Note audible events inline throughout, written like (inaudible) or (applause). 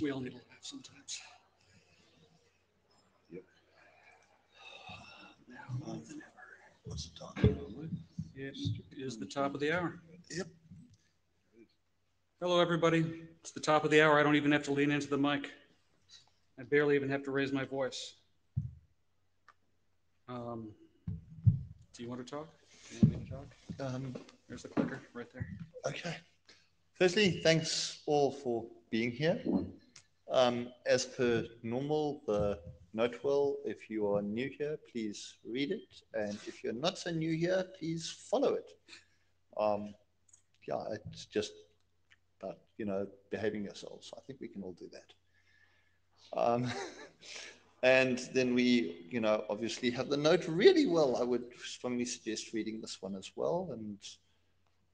We all need a laugh sometimes. Yep. Now more than ever. What's the time? It is the top of the hour. Yep. Hello, everybody. It's the top of the hour. I don't even have to lean into the mic. I barely even have to raise my voice. Um, do you want to talk? Do you want me to talk? Um, There's the clicker right there. okay. Firstly, thanks all for being here. Um, as per normal, the Note Well, if you are new here, please read it. And if you're not so new here, please follow it. Um, yeah, it's just about, you know, behaving yourselves. I think we can all do that. Um, (laughs) and then we, you know, obviously have the note really well. I would strongly suggest reading this one as well. And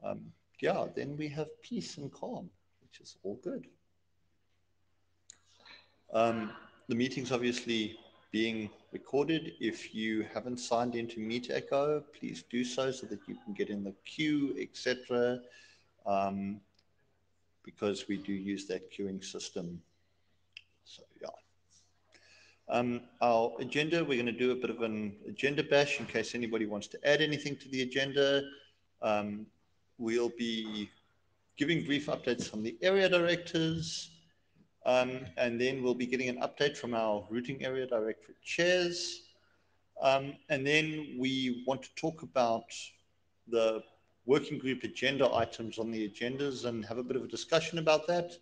um, yeah, then we have peace and calm, which is all good. Um, the meeting's obviously being recorded. If you haven't signed into Meetecho, please do so so that you can get in the queue, etc. Um, because we do use that queuing system. So yeah. Um, our agenda, we're going to do a bit of an agenda bash in case anybody wants to add anything to the agenda. Um, we'll be giving brief updates from the area directors. Um, and then we'll be getting an update from our routing area directorate chairs. Um, and then we want to talk about the working group agenda items on the agendas and have a bit of a discussion about that.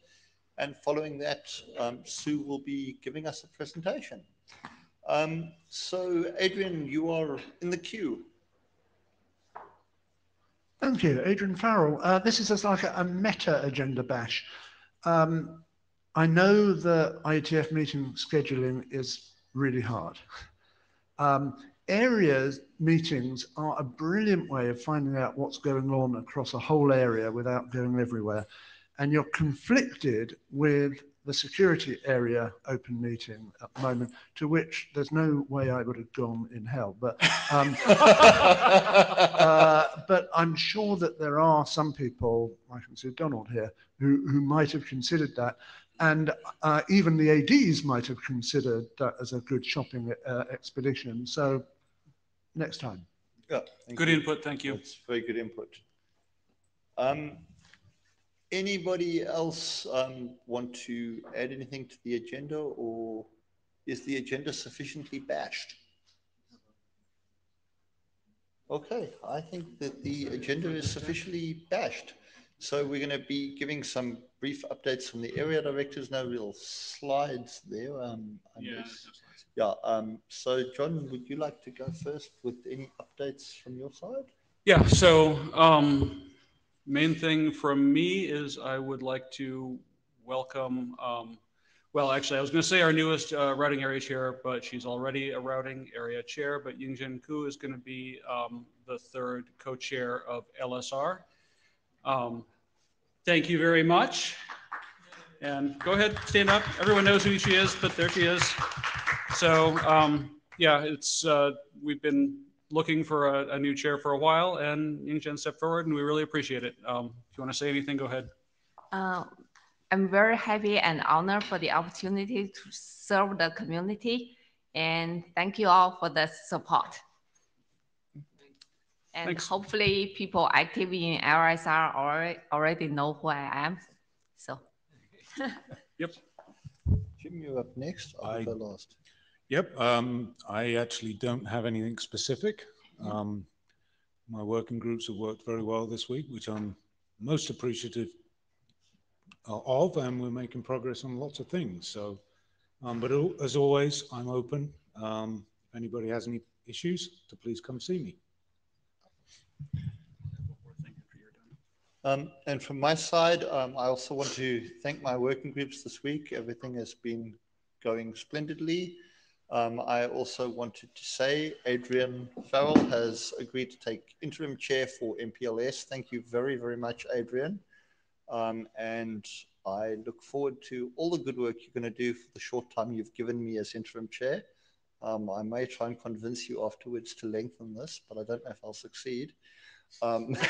And following that, um, Sue will be giving us a presentation. Um, so Adrian, you are in the queue. Thank you, Adrian Farrel. Uh, this is like a, a meta agenda bash. Um, I know the IETF meeting scheduling is really hard. (laughs) Um, areas meetings are a brilliant way of finding out what's going on across a whole area without going everywhere. And you're conflicted with the security area open meeting at the moment, to which there's no way I would have gone in hell. But um, (laughs) uh, but I'm sure that there are some people, I can see Donald here, who, who might have considered that. And uh, even the ADs might have considered that as a good shopping uh, expedition. So next time. Yeah, Good you. input. Thank you. That's very good input. Um, anybody else um, want to add anything to the agenda or is the agenda sufficiently bashed? Okay, I think that the agenda is sufficiently bashed. So we're going to be giving some brief updates from the area directors. No real slides there. Um, unless- yeah. Um, so John, would you like to go first with any updates from your side? Yeah, so um, main thing from me is I would like to welcome, um, well, actually, I was going to say our newest uh, routing area chair, but she's already a routing area chair. But Yingzhen Qu is going to be um, the third co-chair of LSR. Um, thank you very much. And go ahead, stand up. Everyone knows who she is, but there she is. So um, yeah, it's uh, we've been looking for a, a new chair for a while, and Yingzhen stepped forward, and we really appreciate it. Um, if you want to say anything, go ahead. Uh, I'm very happy and honored for the opportunity to serve the community. And thank you all for the support. And Thanks. hopefully people active in LSR already, already know who I am. So (laughs) Yep. Jim, you're up next. I'll I- go last. Yep, um, I actually don't have anything specific. Um, my working groups have worked very well this week, which I'm most appreciative uh, of, and we're making progress on lots of things. So, um, but as always, I'm open. Um, if anybody has any issues, to please come see me. Um, and from my side, um, I also want to thank my working groups this week. Everything has been going splendidly. Um, I also wanted to say Adrian Farrel has agreed to take interim chair for MPLS. Thank you very, very much, Adrian. Um, and I look forward to all the good work you're going to do for the short time you've given me as interim chair. Um, I may try and convince you afterwards to lengthen this, but I don't know if I'll succeed. Um, (laughs)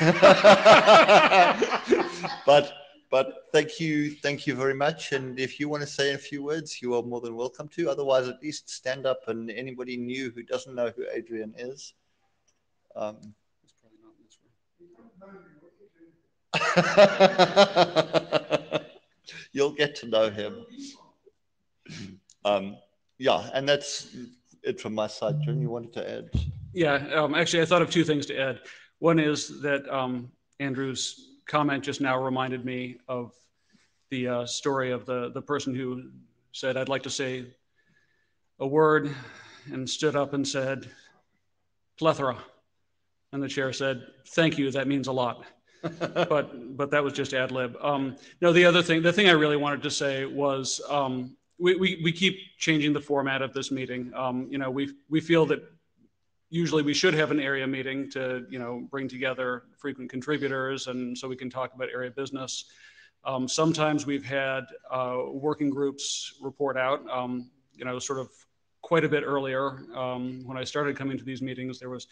but but thank you, thank you very much. And if you want to say a few words, you are more than welcome to. Otherwise, at least stand up and anybody new who doesn't know who Adrian is. Um. (laughs) You'll get to know him. Um, yeah, and that's it from my side. John, you wanted to add? Yeah, um, actually, I thought of two things to add. One is that um, Andrew's comment just now reminded me of the uh, story of the, the person who said, I'd like to say a word, and stood up and said, plethora. And the chair said, Thank you, that means a lot. (laughs) but but that was just ad lib. Um, no, the other thing, the thing I really wanted to say was um, we, we, we keep changing the format of this meeting. Um, you know, we we feel that usually we should have an area meeting to you know bring together frequent contributors and so we can talk about area business. Um, sometimes we've had uh, working groups report out. Um, you know, sort of quite a bit earlier. Um, when I started coming to these meetings, there was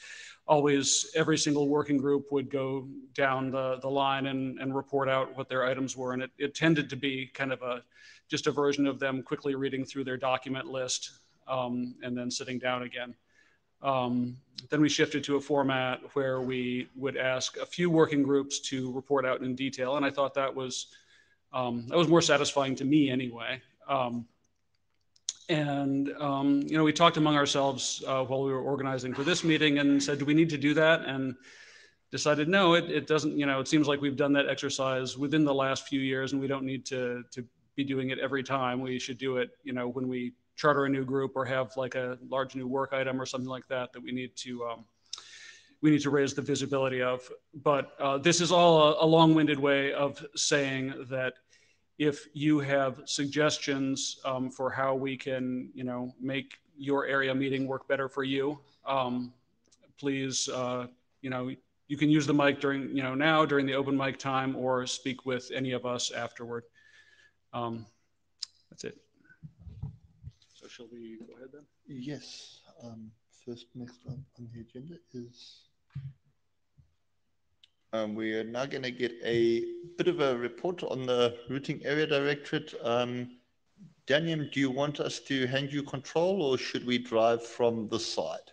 always every single working group would go down the, the line and, and report out what their items were. And it, it tended to be kind of a just a version of them quickly reading through their document list um, and then sitting down again. Um, then we shifted to a format where we would ask a few working groups to report out in detail, and I thought that was um, that was more satisfying to me anyway. Um, and um, you know, we talked among ourselves uh, while we were organizing for this meeting, and said, "Do we need to do that?" And decided, no, it, it doesn't. You know, it seems like we've done that exercise within the last few years, and we don't need to to be doing it every time. We should do it, you know, when we charter a new group or have like a large new work item or something like that that we need to um, we need to raise the visibility of. But uh, this is all a, a long-winded way of saying that if you have suggestions um, for how we can, you know, make your area meeting work better for you, um, please, uh, you know, you can use the mic during, you know, now during the open mic time or speak with any of us afterward. Um, that's it. So shall we go ahead then? Yes. Um, first, next on, on the agenda is. Um, we are now going to get a bit of a report on the routing area directorate. Um, Daniel, do you want us to hand you control or should we drive from the side?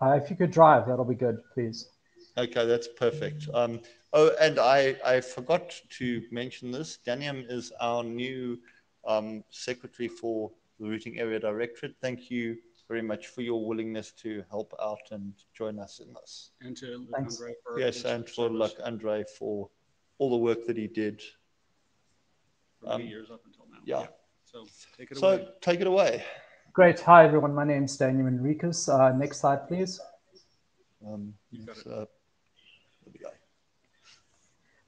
Uh, if you could drive, that'll be good, please. Okay, that's perfect. Um, oh, and I, I forgot to mention this. Daniel is our new um, secretary for the routing area directorate. Thank you very much for your willingness to help out and join us in this. And to Luke Thanks. Andre for Yes, and for service like Andre for all the work that he did. for many um, years up until now. Yeah. So take it So away. take it away. Great. Hi, everyone. My name is Daniel Enriquez. Uh, next slide, please. Um, You've got it's, it. uh, there we go.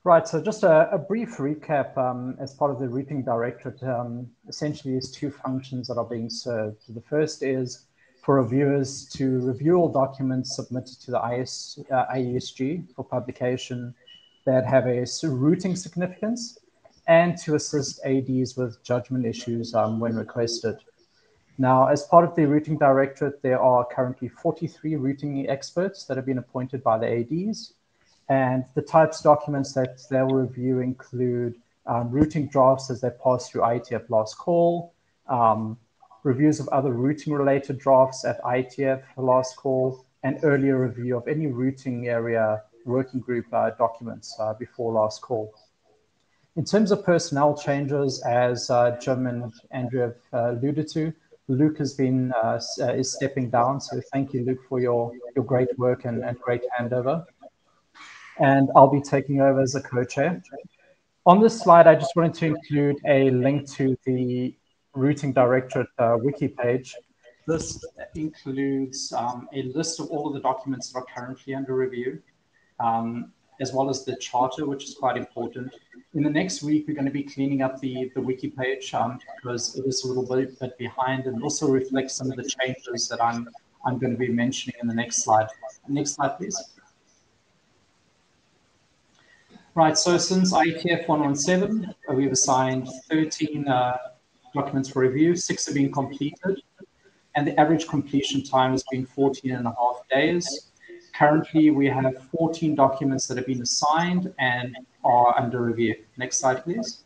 Right. So just a, a brief recap um, as part of the routing directorate. Um, essentially, there's two functions that are being served. The first is for reviewers to review all documents submitted to the IS, uh, IESG for publication that have a routing significance and to assist ADs with judgment issues um, when requested. Now, as part of the routing directorate, there are currently 43 routing experts that have been appointed by the ADs. And the types of documents that they will review include um, routing drafts as they pass through IETF last call, um, reviews of other routing related drafts at IETF last call, and earlier review of any routing area working group uh, documents uh, before last call. In terms of personnel changes, as uh, Jim and Andrew have uh, alluded to, Luke has been uh, uh, is stepping down. So thank you, Luke, for your your great work and, and great handover. And I'll be taking over as a co-chair. On this slide, I just wanted to include a link to the routing directorate uh, wiki page. This includes um, a list of all of the documents that are currently under review, um, as well as the charter, which is quite important. In the next week, we're going to be cleaning up the, the wiki page um, because it is a little bit, bit behind and also reflects some of the changes that I'm, I'm going to be mentioning in the next slide. Next slide, please. Right, so since IETF 117, uh, we've assigned 13 uh, documents for review, six have been completed, and the average completion time has been 14 and a half days. Currently, we have 14 documents that have been assigned and are under review. Next slide, please.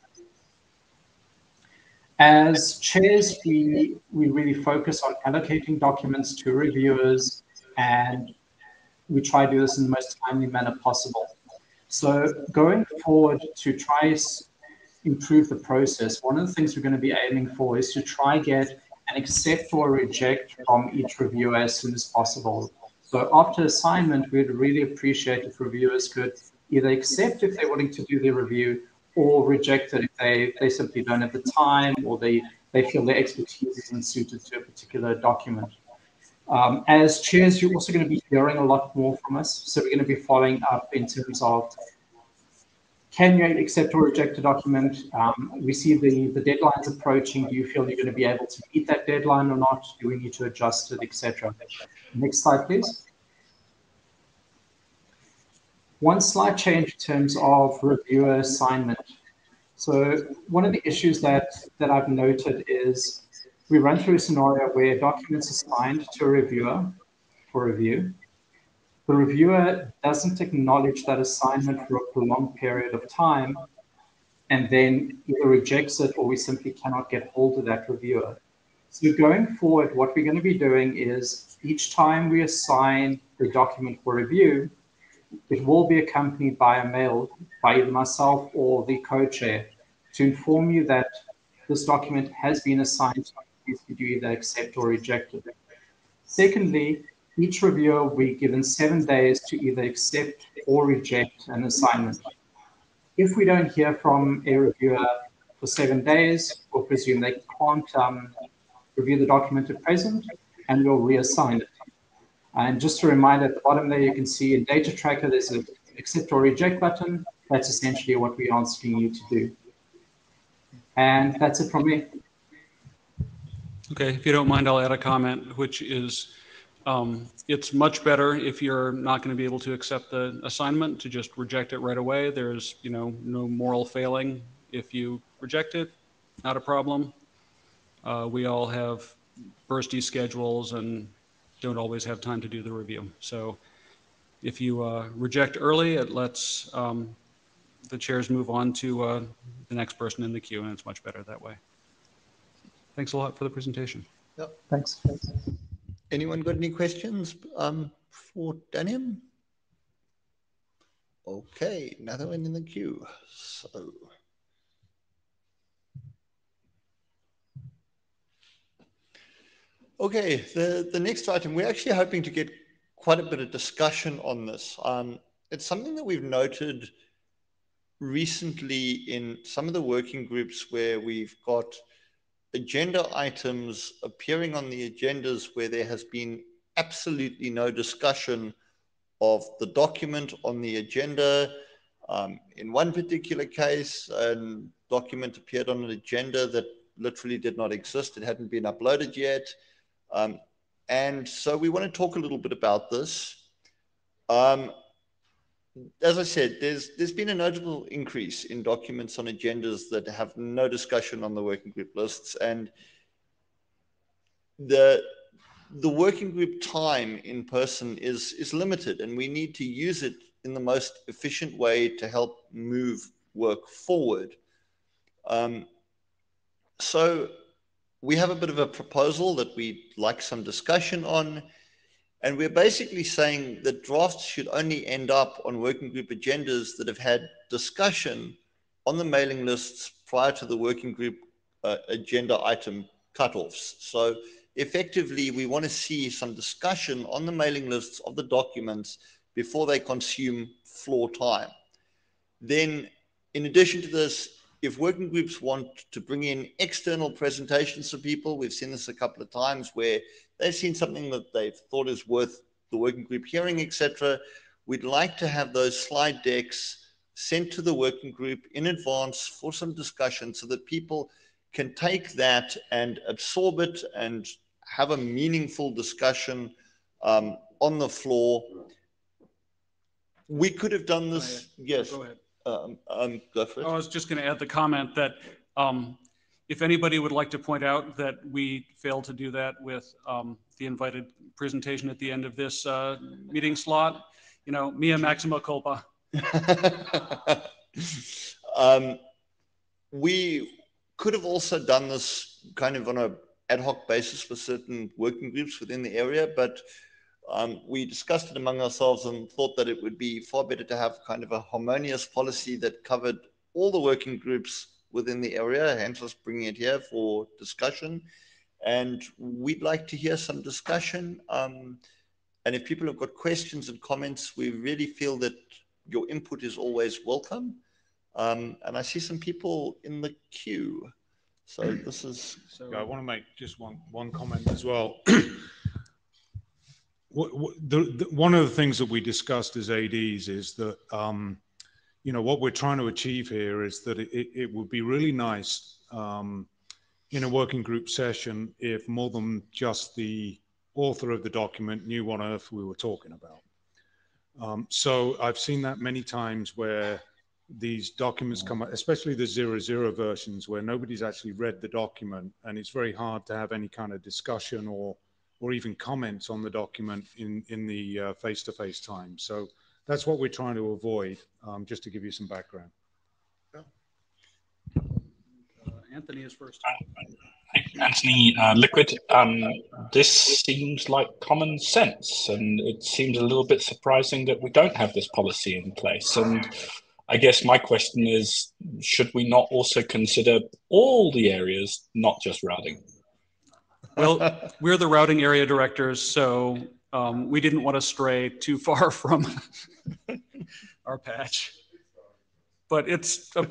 As chairs, we, we really focus on allocating documents to reviewers and we try to do this in the most timely manner possible. So going forward to try improve the process, one of the things we're going to be aiming for is to try get an accept or reject from each reviewer as soon as possible. So after assignment, we'd really appreciate if reviewers could either accept if they're willing to do their review or reject it if they, they simply don't have the time or they, they feel their expertise isn't suited to a particular document. Um, as chairs, you're also going to be hearing a lot more from us. So we're going to be following up in terms of can you accept or reject a document? Um, we see the, the deadlines approaching. Do you feel you're going to be able to meet that deadline or not? Do we need to adjust it, etc.? Next slide, please. One slight change in terms of reviewer assignment. So one of the issues that, that I've noted is we run through a scenario where documents assigned to a reviewer for review. The reviewer doesn't acknowledge that assignment for a prolonged period of time and then either rejects it or we simply cannot get hold of that reviewer. So going forward, what we're going to be doing is each time we assign the document for review, it will be accompanied by a mail by either myself or the co-chair to inform you that this document has been assigned if you do either accept or reject it. Secondly, each reviewer will be given seven days to either accept or reject an assignment. If we don't hear from a reviewer for seven days, we'll presume they can't um, review the document at present and we'll reassign it. And just a reminder at the bottom there, you can see in Datatracker, there's an accept or reject button. That's essentially what we're asking you to do. And that's it from me. Okay, if you don't mind, I'll add a comment, which is um, it's much better if you're not going to be able to accept the assignment to just reject it right away. There's, you know, no moral failing if you reject it, not a problem. Uh, we all have bursty schedules and don't always have time to do the review. So if you uh, reject early, it lets um, the chairs move on to uh, the next person in the queue, and it's much better that way. Thanks a lot for the presentation. Yep. Thanks. Anyone got any questions um, for Daniel? Okay, another one in the queue. So. Okay, the, the next item, we're actually hoping to get quite a bit of discussion on this. Um, it's something that we've noted recently in some of the working groups where we've got agenda items appearing on the agendas where there has been absolutely no discussion of the document on the agenda. Um, in one particular case, a document appeared on an agenda that literally did not exist. It hadn't been uploaded yet. Um, and so we want to talk a little bit about this. Um, as I said, there's there's been a notable increase in documents on agendas that have no discussion on the working group lists, and the the working group time in person is is limited, and we need to use it in the most efficient way to help move work forward. Um, so we have a bit of a proposal that we'd like some discussion on. And we're basically saying that drafts should only end up on working group agendas that have had discussion on the mailing lists prior to the working group uh, agenda item cutoffs. So effectively, we want to see some discussion on the mailing lists of the documents before they consume floor time. Then, in addition to this, if working groups want to bring in external presentations for people, we've seen this a couple of times where they've seen something that they've thought is worth the working group hearing, etc. We'd like to have those slide decks sent to the working group in advance for some discussion so that people can take that and absorb it and have a meaningful discussion um, on the floor. We could have done this. Yes. Go ahead. Um, um, go for it. I was just going to add the comment that um, if anybody would like to point out that we failed to do that with um, the invited presentation at the end of this uh, meeting slot, you know, mia maxima culpa. (laughs) um, we could have also done this kind of on a ad hoc basis for certain working groups within the area, but um, we discussed it among ourselves and thought that it would be far better to have kind of a harmonious policy that covered all the working groups within the area, hence us bringing it here for discussion. And we'd like to hear some discussion. Um, and if people have got questions and comments, we really feel that your input is always welcome. Um, and I see some people in the queue. So this is. So I want to make just one, one comment as well. (clears throat) The, the, one of the things that we discussed as ADs is that, um, you know, what we're trying to achieve here is that it, it, it would be really nice um, in a working group session if more than just the author of the document knew what on earth we were talking about. Um, so I've seen that many times where these documents come, up, especially the zero zero versions, where nobody's actually read the document, and it's very hard to have any kind of discussion or or even comments on the document in in the uh, face-to-face time. So that's what we're trying to avoid. Um, just to give you some background. uh, Anthony is first. Anthony uh, Liquid, um, this seems like common sense, and it seems a little bit surprising that we don't have this policy in place. And I guess my question is should we not also consider all the areas, not just routing? Well, we're the routing area directors, so um, we didn't want to stray too far (laughs) from our patch. But it's a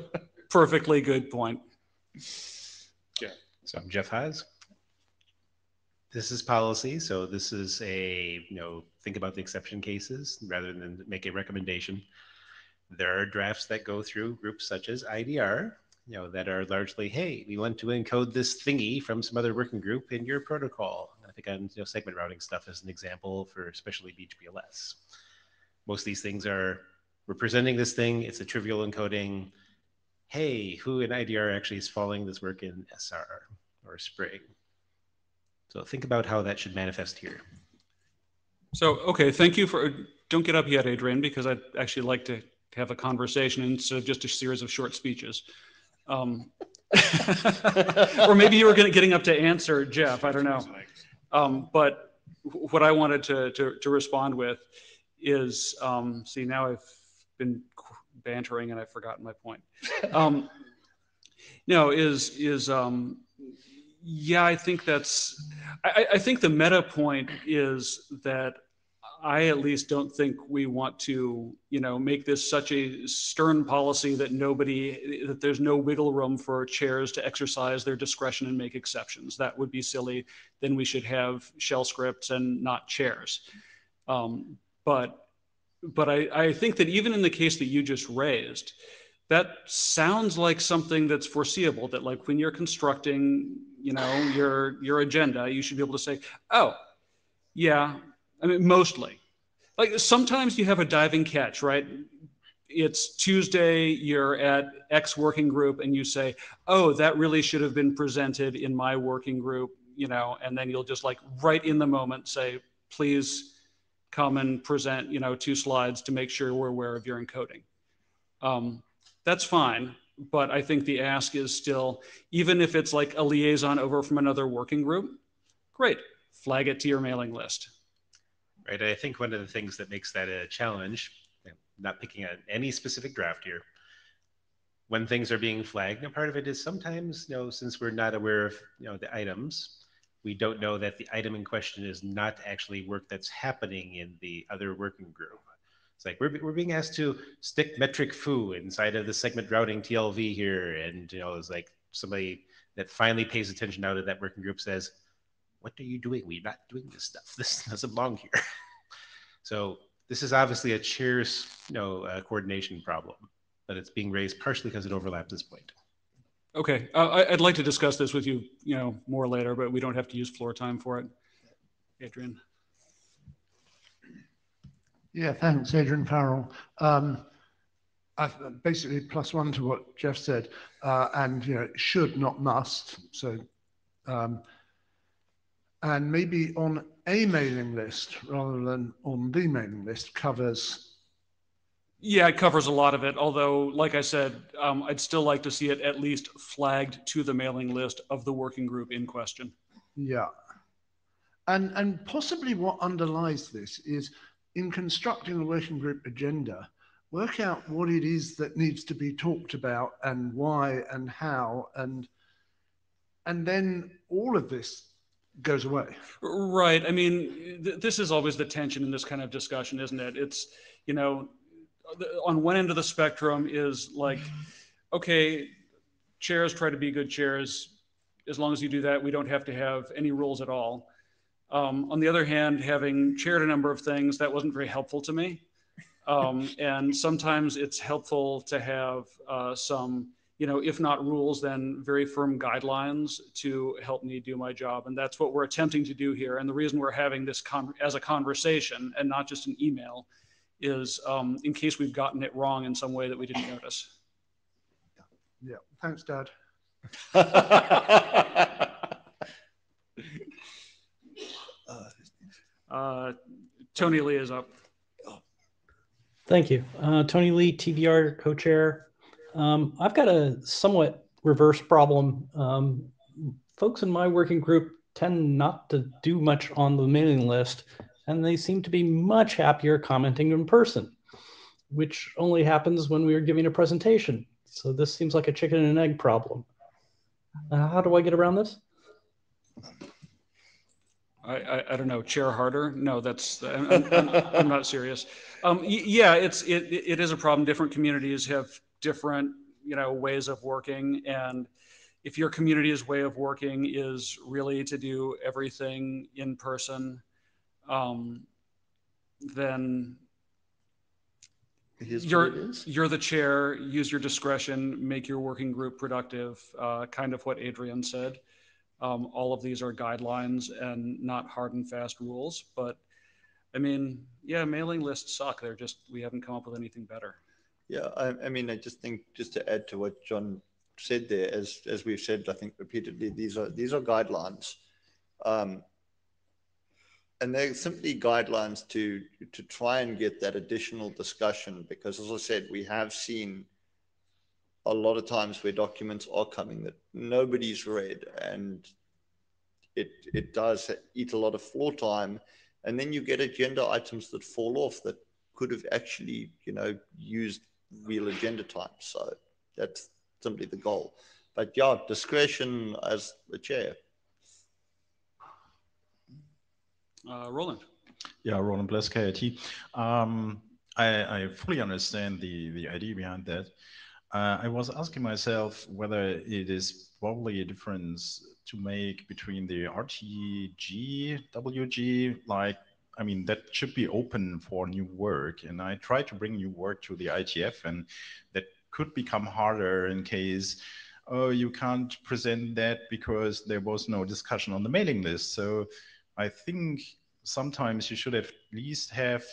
perfectly good point. Yeah. So I'm Jeff Haas. This is policy, so this is a, you know, think about the exception cases rather than make a recommendation. There are drafts that go through groups such as IDR, you know, that are largely, hey, we want to encode this thingy from some other working group in your protocol. I think on you know, segment routing stuff as an example for especially BGP-LS. Most of these things are, we're presenting this thing, it's a trivial encoding. Hey, who in IDR actually is following this work in SR or Spring? So think about how that should manifest here. So, okay, thank you for, uh, don't get up yet, Adrian, because I'd actually like to have a conversation instead of just a series of short speeches. Um, (laughs) or maybe you were getting up to answer Jeff, I don't know. Um, but what I wanted to, to, to respond with is, um, see, now I've been bantering and I've forgotten my point. Um, no, is, is, um, yeah, I think that's, I, I think the meta point is that I at least don't think we want to, you know, make this such a stern policy that nobody, that there's no wiggle room for chairs to exercise their discretion and make exceptions. That would be silly. Then we should have shell scripts and not chairs. Um, but, but I, I think that even in the case that you just raised, that sounds like something that's foreseeable. That like when you're constructing, you know, your your agenda, you should be able to say, oh, yeah, I mean, mostly. Like sometimes you have a diving catch, right? It's Tuesday, you're at X working group, and you say, oh, that really should have been presented in my working group, you know, and then you'll just like right in the moment say, please come and present, you know, two slides to make sure we're aware of your encoding. Um, that's fine. But I think the ask is still, even if it's like a liaison over from another working group, great, flag it to your mailing list right? I think one of the things that makes that a challenge, not picking on any specific draft here, when things are being flagged, and part of it is sometimes, you know, since we're not aware of, you know, the items, we don't know that the item in question is not actually work that's happening in the other working group. It's like we're, we're being asked to stick metric foo inside of the segment routing TLV here. And, you know, it's like somebody that finally pays attention out of that working group says, what are you doing? We're not doing this stuff. (laughs) This doesn't belong here. (laughs) so this is obviously a chairs, you know, uh, coordination problem, but it's being raised partially because it overlaps this point. Okay, uh, I'd like to discuss this with you, you know, more later, but we don't have to use floor time for it. Adrian. Yeah, thanks, Adrian Farrel. Um, I, basically plus one to what Jeff said, uh, and you know, should not must. So, um, and maybe on a mailing list rather than on the mailing list covers. Yeah, it covers a lot of it. Although, like I said, um, I'd still like to see it at least flagged to the mailing list of the working group in question. Yeah, and and possibly what underlies this is in constructing a working group agenda work out what it is that needs to be talked about and why and how and and then all of this goes away. Right. I mean th- this is always the tension in this kind of discussion isn't it? It's you know on one end of the spectrum is like okay chairs try to be good chairs. As long as you do that we don't have to have any rules at all. Um, on the other hand having chaired a number of things that wasn't very helpful to me. Um, and sometimes it's helpful to have uh, some, you know, if not rules, then very firm guidelines to help me do my job. And that's what we're attempting to do here. And the reason we're having this con- as a conversation and not just an email is um, in case we've gotten it wrong in some way that we didn't notice. Yeah, thanks, Dad. (laughs) uh, Tony Li is up. Thank you. Uh, Tony Li, TBR co-chair. Um, I've got a somewhat reverse problem. Um, folks in my working group tend not to do much on the mailing list, and they seem to be much happier commenting in person, which only happens when we are giving a presentation. So this seems like a chicken and egg problem. Uh, how do I get around this? I, I, I, don't know, chair harder. No, that's, I'm, I'm, I'm not serious. Um, yeah, it's, it, it is a problem. Different communities have different, you know, ways of working. And if your community's way of working is really to do everything in person, um, then you're, you're the chair, use your discretion, make your working group productive, uh, kind of what Adrian said. Um, all of these are guidelines and not hard and fast rules. But I mean, yeah, mailing lists suck. They're just, we haven't come up with anything better. Yeah, I, I mean, I just think just to add to what John said there, as as we've said, I think repeatedly, these are these are guidelines, um, and they're simply guidelines to to try and get that additional discussion. Because as I said, we have seen a lot of times where documents are coming that nobody's read and it it does eat a lot of floor time and then you get agenda items that fall off that could have actually you know used real agenda time so that's simply the goal. But yeah discretion as the chair. Uh, roland. Yeah roland bless KIT. Um, I, I fully understand the the idea behind that. Uh, I was asking myself whether it is probably a difference to make between the RTG, WG, like, I mean, that should be open for new work. And I try to bring new work to the IETF, and that could become harder in case, oh, you can't present that because there was no discussion on the mailing list. So I think sometimes you should at least have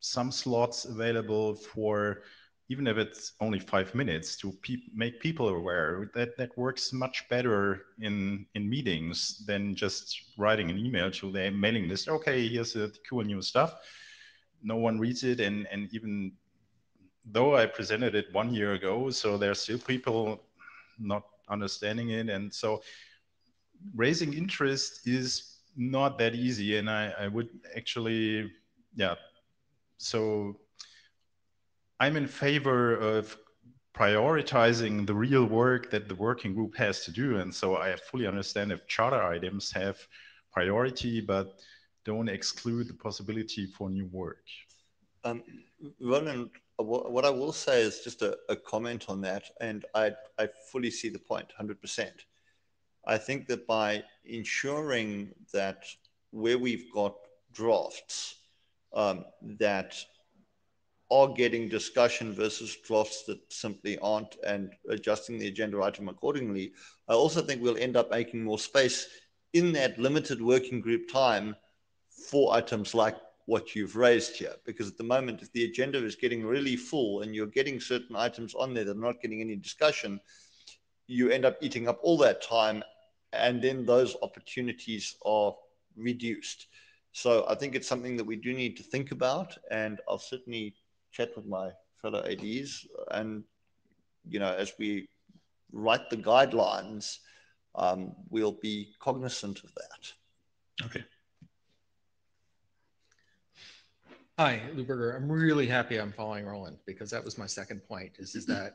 some slots available for even if it's only five minutes to pe make people aware that that works much better in in meetings than just writing an email to their mailing list. Okay here's the cool new stuff. No one reads it and and even though i presented it one year ago so there's still people not understanding it. And so raising interest is not that easy and i i would actually yeah. So I'm in favor of prioritizing the real work that the working group has to do. And so I fully understand if charter items have priority, but don't exclude the possibility for new work. Um, Roland, what I will say is just a, a comment on that, and I, I fully see the point 100%. I think that by ensuring that where we've got drafts, um, that are getting discussion versus drafts that simply aren't and adjusting the agenda item accordingly. I also think we'll end up making more space in that limited working group time for items like what you've raised here. Because at the moment, if the agenda is getting really full and you're getting certain items on there that are not getting any discussion, you end up eating up all that time and then those opportunities are reduced. So I think it's something that we do need to think about, and I'll certainly chat with my fellow ADs, and you know, as we write the guidelines, um, we'll be cognizant of that. Okay. Hi, Lou Berger. I'm really happy I'm following Roland because that was my second point. Is is that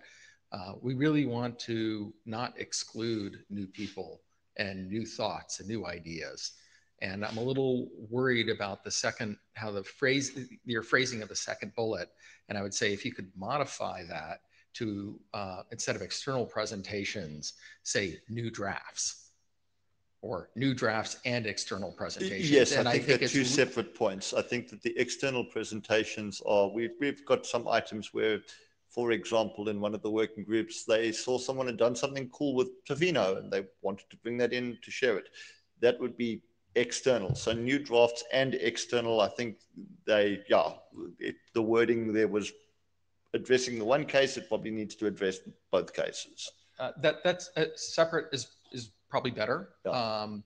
uh, we really want to not exclude new people and new thoughts and new ideas. And I'm a little worried about the second, how the phrase, your phrasing of the second bullet. And I would say if you could modify that to, uh, instead of external presentations, say new drafts or new drafts and external presentations. Yes, and I think, I think they're two separate points. I think that the external presentations are, we've, we've got some items where, for example, in one of the working groups, they saw someone had done something cool with Tavino and they wanted to bring that in to share it. That would be external. So new drafts and external, I think they, yeah, it, the wording there was addressing the one case, it probably needs to address both cases. uh, that that's uh, separate is is probably better. Yeah. Um,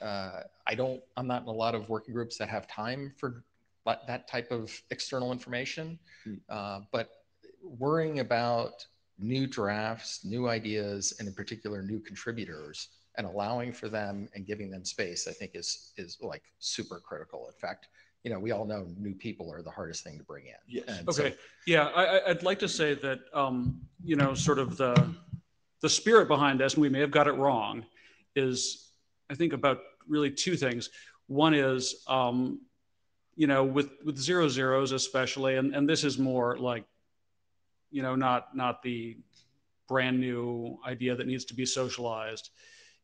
uh, I don't. I'm not in a lot of working groups that have time for that, type of external information. Hmm. Uh, but worrying about new drafts, new ideas, and in particular new contributors, and allowing for them and giving them space, I think is is like super critical. In fact, you know, we all know new people are the hardest thing to bring in. Yes. And so- Okay, yeah, I, I- I'd like to say that, um, you know, sort of the, the spirit behind this, and we may have got it wrong, is I think about really two things. One is, um, you know, with, with zero zeros especially, and, and this is more like, you know, not, not the brand new idea that needs to be socialized.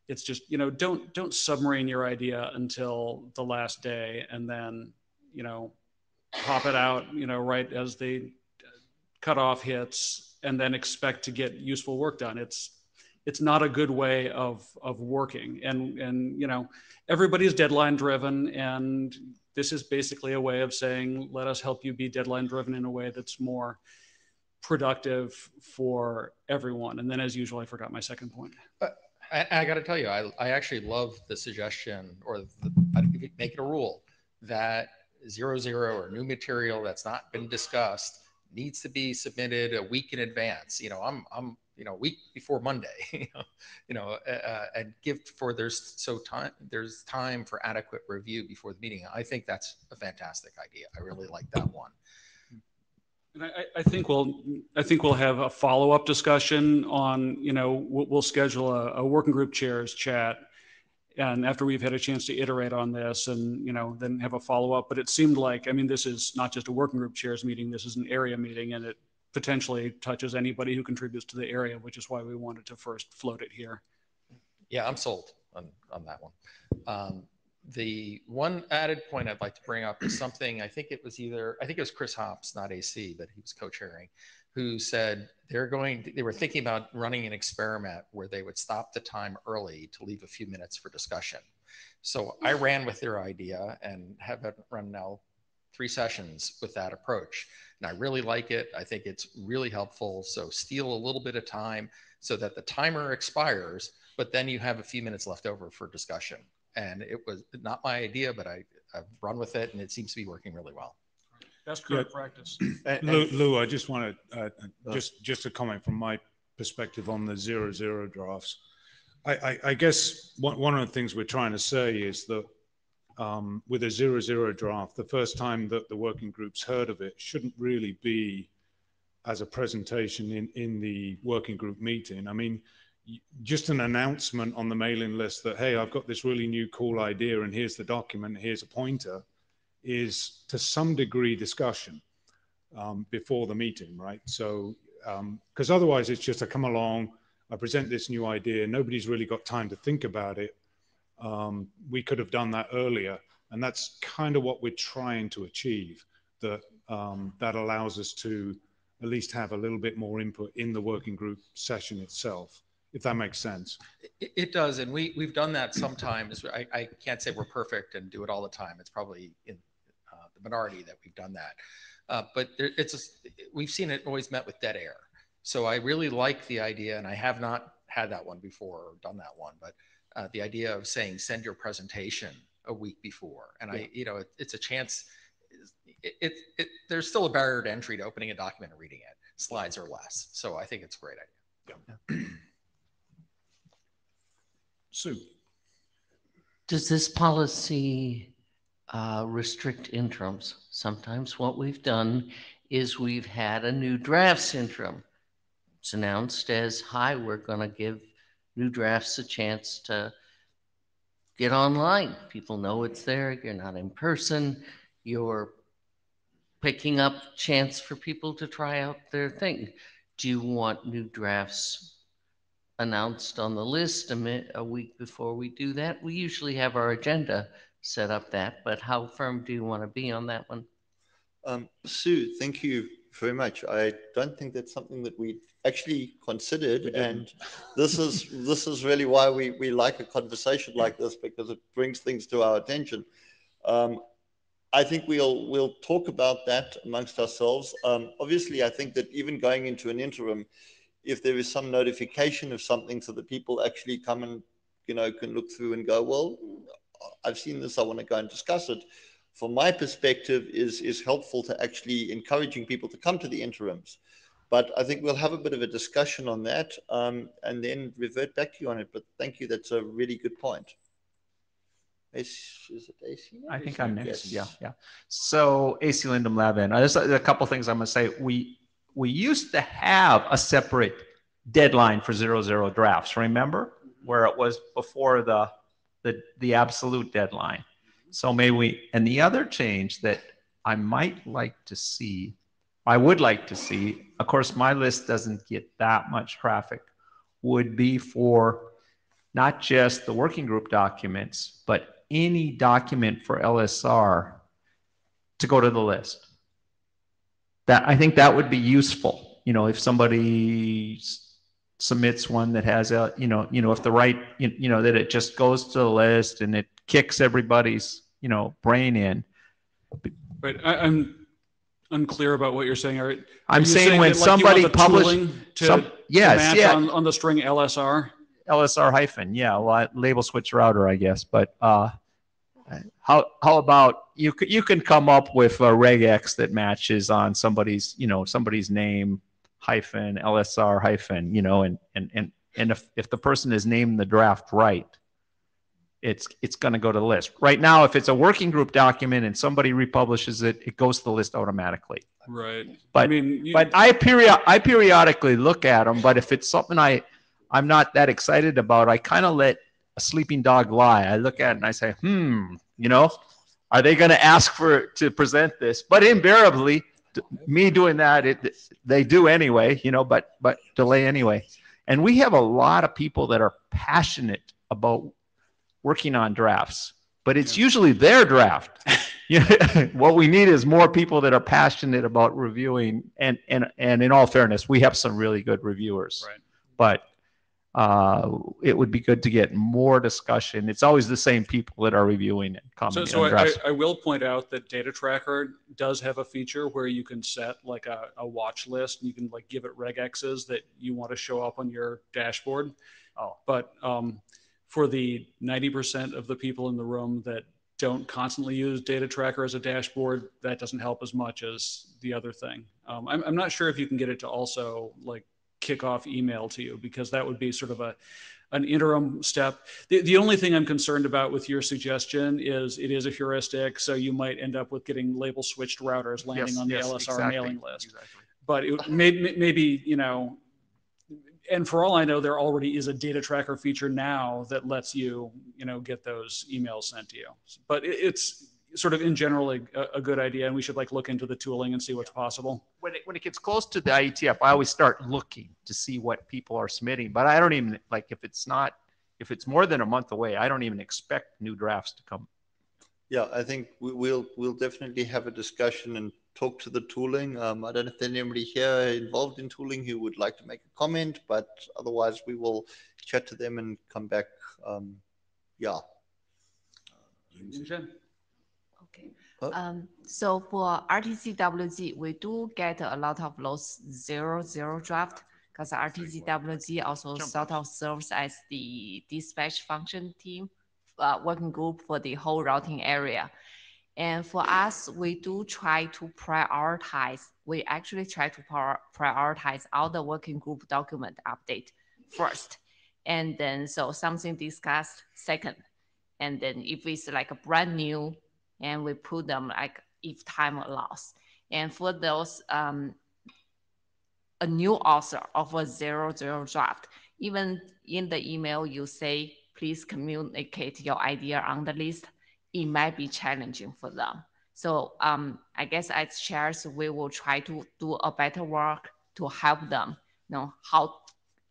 It's just, you know, don't, don't submarine your idea until the last day and then, you know, pop it out, you know, right as the cutoff hits and then expect to get useful work done. It's it's not a good way of of working. And and you know, everybody's deadline driven and this is basically a way of saying let us help you be deadline driven in a way that's more productive for everyone. And then as usual, I forgot my second point. Uh, I, I got to tell you, I, I actually love the suggestion or the, make it a rule that zero zero or new material that's not been discussed needs to be submitted a week in advance. You know, I'm I'm you know week before Monday. (laughs) You know, you know, uh, and give for there's so time there's time for adequate review before the meeting. I think that's a fantastic idea. I really like that one. And I, I- think we'll, I think we'll have a follow-up discussion on, you know, we'll, we'll schedule a, a working group chairs chat. And after we've had a chance to iterate on this and, you know, then have a follow-up. But it seemed like, I mean, this is not just a working group chairs meeting, this is an area meeting and it potentially touches anybody who contributes to the area, which is why we wanted to first float it here. Yeah, I'm sold on, on that one. Um, the one added point I'd like to bring up is something I think it was either I think it was Chris Hopps, not AC, but he was co-chairing, who said they're going. They were thinking about running an experiment where they would stop the time early to leave a few minutes for discussion. So I ran with their idea and have run now three sessions with that approach. And I really like it. I think it's really helpful. So steal a little bit of time so that the timer expires, but then you have a few minutes left over for discussion. And it was not my idea, but I, I've run with it and it seems to be working really well. Best current practice. And- Lou, and- Lou, I just want to, uh, just, just a comment from my perspective on the zero zero drafts. I, I, I guess one, one of the things we're trying to say is that um, with a zero zero draft, the first time that the working groups heard of it shouldn't really be as a presentation in, in the working group meeting. I mean, y- just an announcement on the mailing list that, hey, I've got this really new cool idea and here's the document, here's a pointer, is to some degree discussion um, before the meeting, right? So, because otherwise it's just I come along, I present this new idea, nobody's really got time to think about it. Um, we could have done that earlier, and that's kind of what we're trying to achieve. That um, that allows us to at least have a little bit more input in the working group session itself, if that makes sense. It, it does, and we we've done that sometimes. I, I can't say we're perfect and do it all the time. It's probably in, uh, the minority that we've done that. Uh, but there, it's a, we've seen it always met with dead air. So I really like the idea, and I have not had that one before or done that one, but uh, the idea of saying send your presentation a week before, and yeah. I, you know, it, it's a chance. It, it, it, there's still a barrier to entry to opening a document and reading it. Slides or less. So I think it's a great idea. Yeah. (clears throat) Sue. Does this policy uh, restrict interims? Sometimes what we've done is we've had a new drafts interim. It's announced as, hi, we're going to give new drafts a chance to get online. People know it's there. You're not in person. You're picking up chance for people to try out their thing. Do you want new drafts announced on the list a, a week before we do that? We usually have our agenda set up that, but how firm do you want to be on that one? Um, Sue, thank you very much. I don't think that's something that we actually considered, and this is this is really why we we like a conversation like this because it brings things to our attention. Um, I think we'll we'll talk about that amongst ourselves. Um, obviously, I think that even going into an interim, if there is some notification of something, so that people actually come and you know can look through and go, well, I've seen this, I want to go and discuss it. From my perspective, is is helpful to actually encouraging people to come to the interims. But I think we'll have a bit of a discussion on that um, and then revert back to you on it. But thank you, that's a really good point. Is, is it Acee? I think I'm next. Yes. Yeah, yeah. So Acee Lindem LabN. There's a, a couple things I'm going to say. We we used to have a separate deadline for zero zero drafts. Remember where it was before the the the absolute deadline. So may we and the other change that I might like to see, I would like to see. Of course, my list doesn't get that much traffic. Would be for not just the working group documents, but any document for LSR to go to the list. That I think that would be useful. You know, if somebody submits one that has a, you know, you know, if the right, you, you know, that it just goes to the list and it kicks everybody's, you know, brain in. But I, am unclear about what you're saying. Are, are I'm saying, saying, when that, like, somebody published, some, yes, yeah, on, on the string LSR. LSR hyphen, yeah, well, label switch router, I guess. But uh, how how about you? You can come up with a regex that matches on somebody's, you know, somebody's name hyphen LSR hyphen, you know, and and and and if if the person is named the draft right, it's it's going to go to the list. Right now, if it's a working group document and somebody republishes it, it goes to the list automatically. Right. But I mean, you, but I period I periodically look at them. But if it's something I I'm not that excited about. I kind of let a sleeping dog lie. I look at it and I say, hmm, you know, are they going to ask for to present this? But invariably, me doing that, it, they do anyway, you know, but but delay anyway. And we have a lot of people that are passionate about working on drafts, but it's usually their draft. (laughs) (laughs) what we need is more people that are passionate about reviewing. And and and in all fairness, we have some really good reviewers. Right. But uh, it would be good to get more discussion. It's always the same people that are reviewing and commenting. So, so I, I, will point out that Datatracker does have a feature where you can set like a, a watch list and you can like give it regexes that you want to show up on your dashboard. Oh. But um, for the 90% of the people in the room that don't constantly use Datatracker as a dashboard, that doesn't help as much as the other thing. Um, I'm, I'm not sure if you can get it to also like kickoff email to you because that would be sort of a an interim step. The, the only thing I'm concerned about with your suggestion is it is a heuristic, so you might end up with getting label switched routers landing yes, on the yes, LSR exactly, mailing list. Exactly. But it may, maybe, you know, and for all I know, there already is a Datatracker feature now that lets you, you know, get those emails sent to you. But it, it's sort of in general a, a, good idea and we should like look into the tooling and see what's possible. When it, when it gets close to the ietf i always start looking to see what people are submitting but i don't even like if it's not if it's more than a month away i don't even expect new drafts to come. Yeah i think we, will we'll definitely have a discussion and talk to the tooling. Um, i don't know if there's anybody here involved in tooling who would like to make a comment but otherwise we will chat to them and come back um, yeah Um, so for RTGWG, we do get a lot of those zero zero draft because RTGWG also sort of serves as the dispatch function team, uh, working group for the whole routing area. And for us, we do try to prioritize. We actually try to prioritize all the working group document update first. And then, so something discussed second. And then if it's like a brand new, and we put them like if time allows. And for those, um, a new author of a zero zero draft, even in the email you say, please communicate your idea on the list, it might be challenging for them. So um, I guess as chairs, we will try to do a better work to help them, you know, how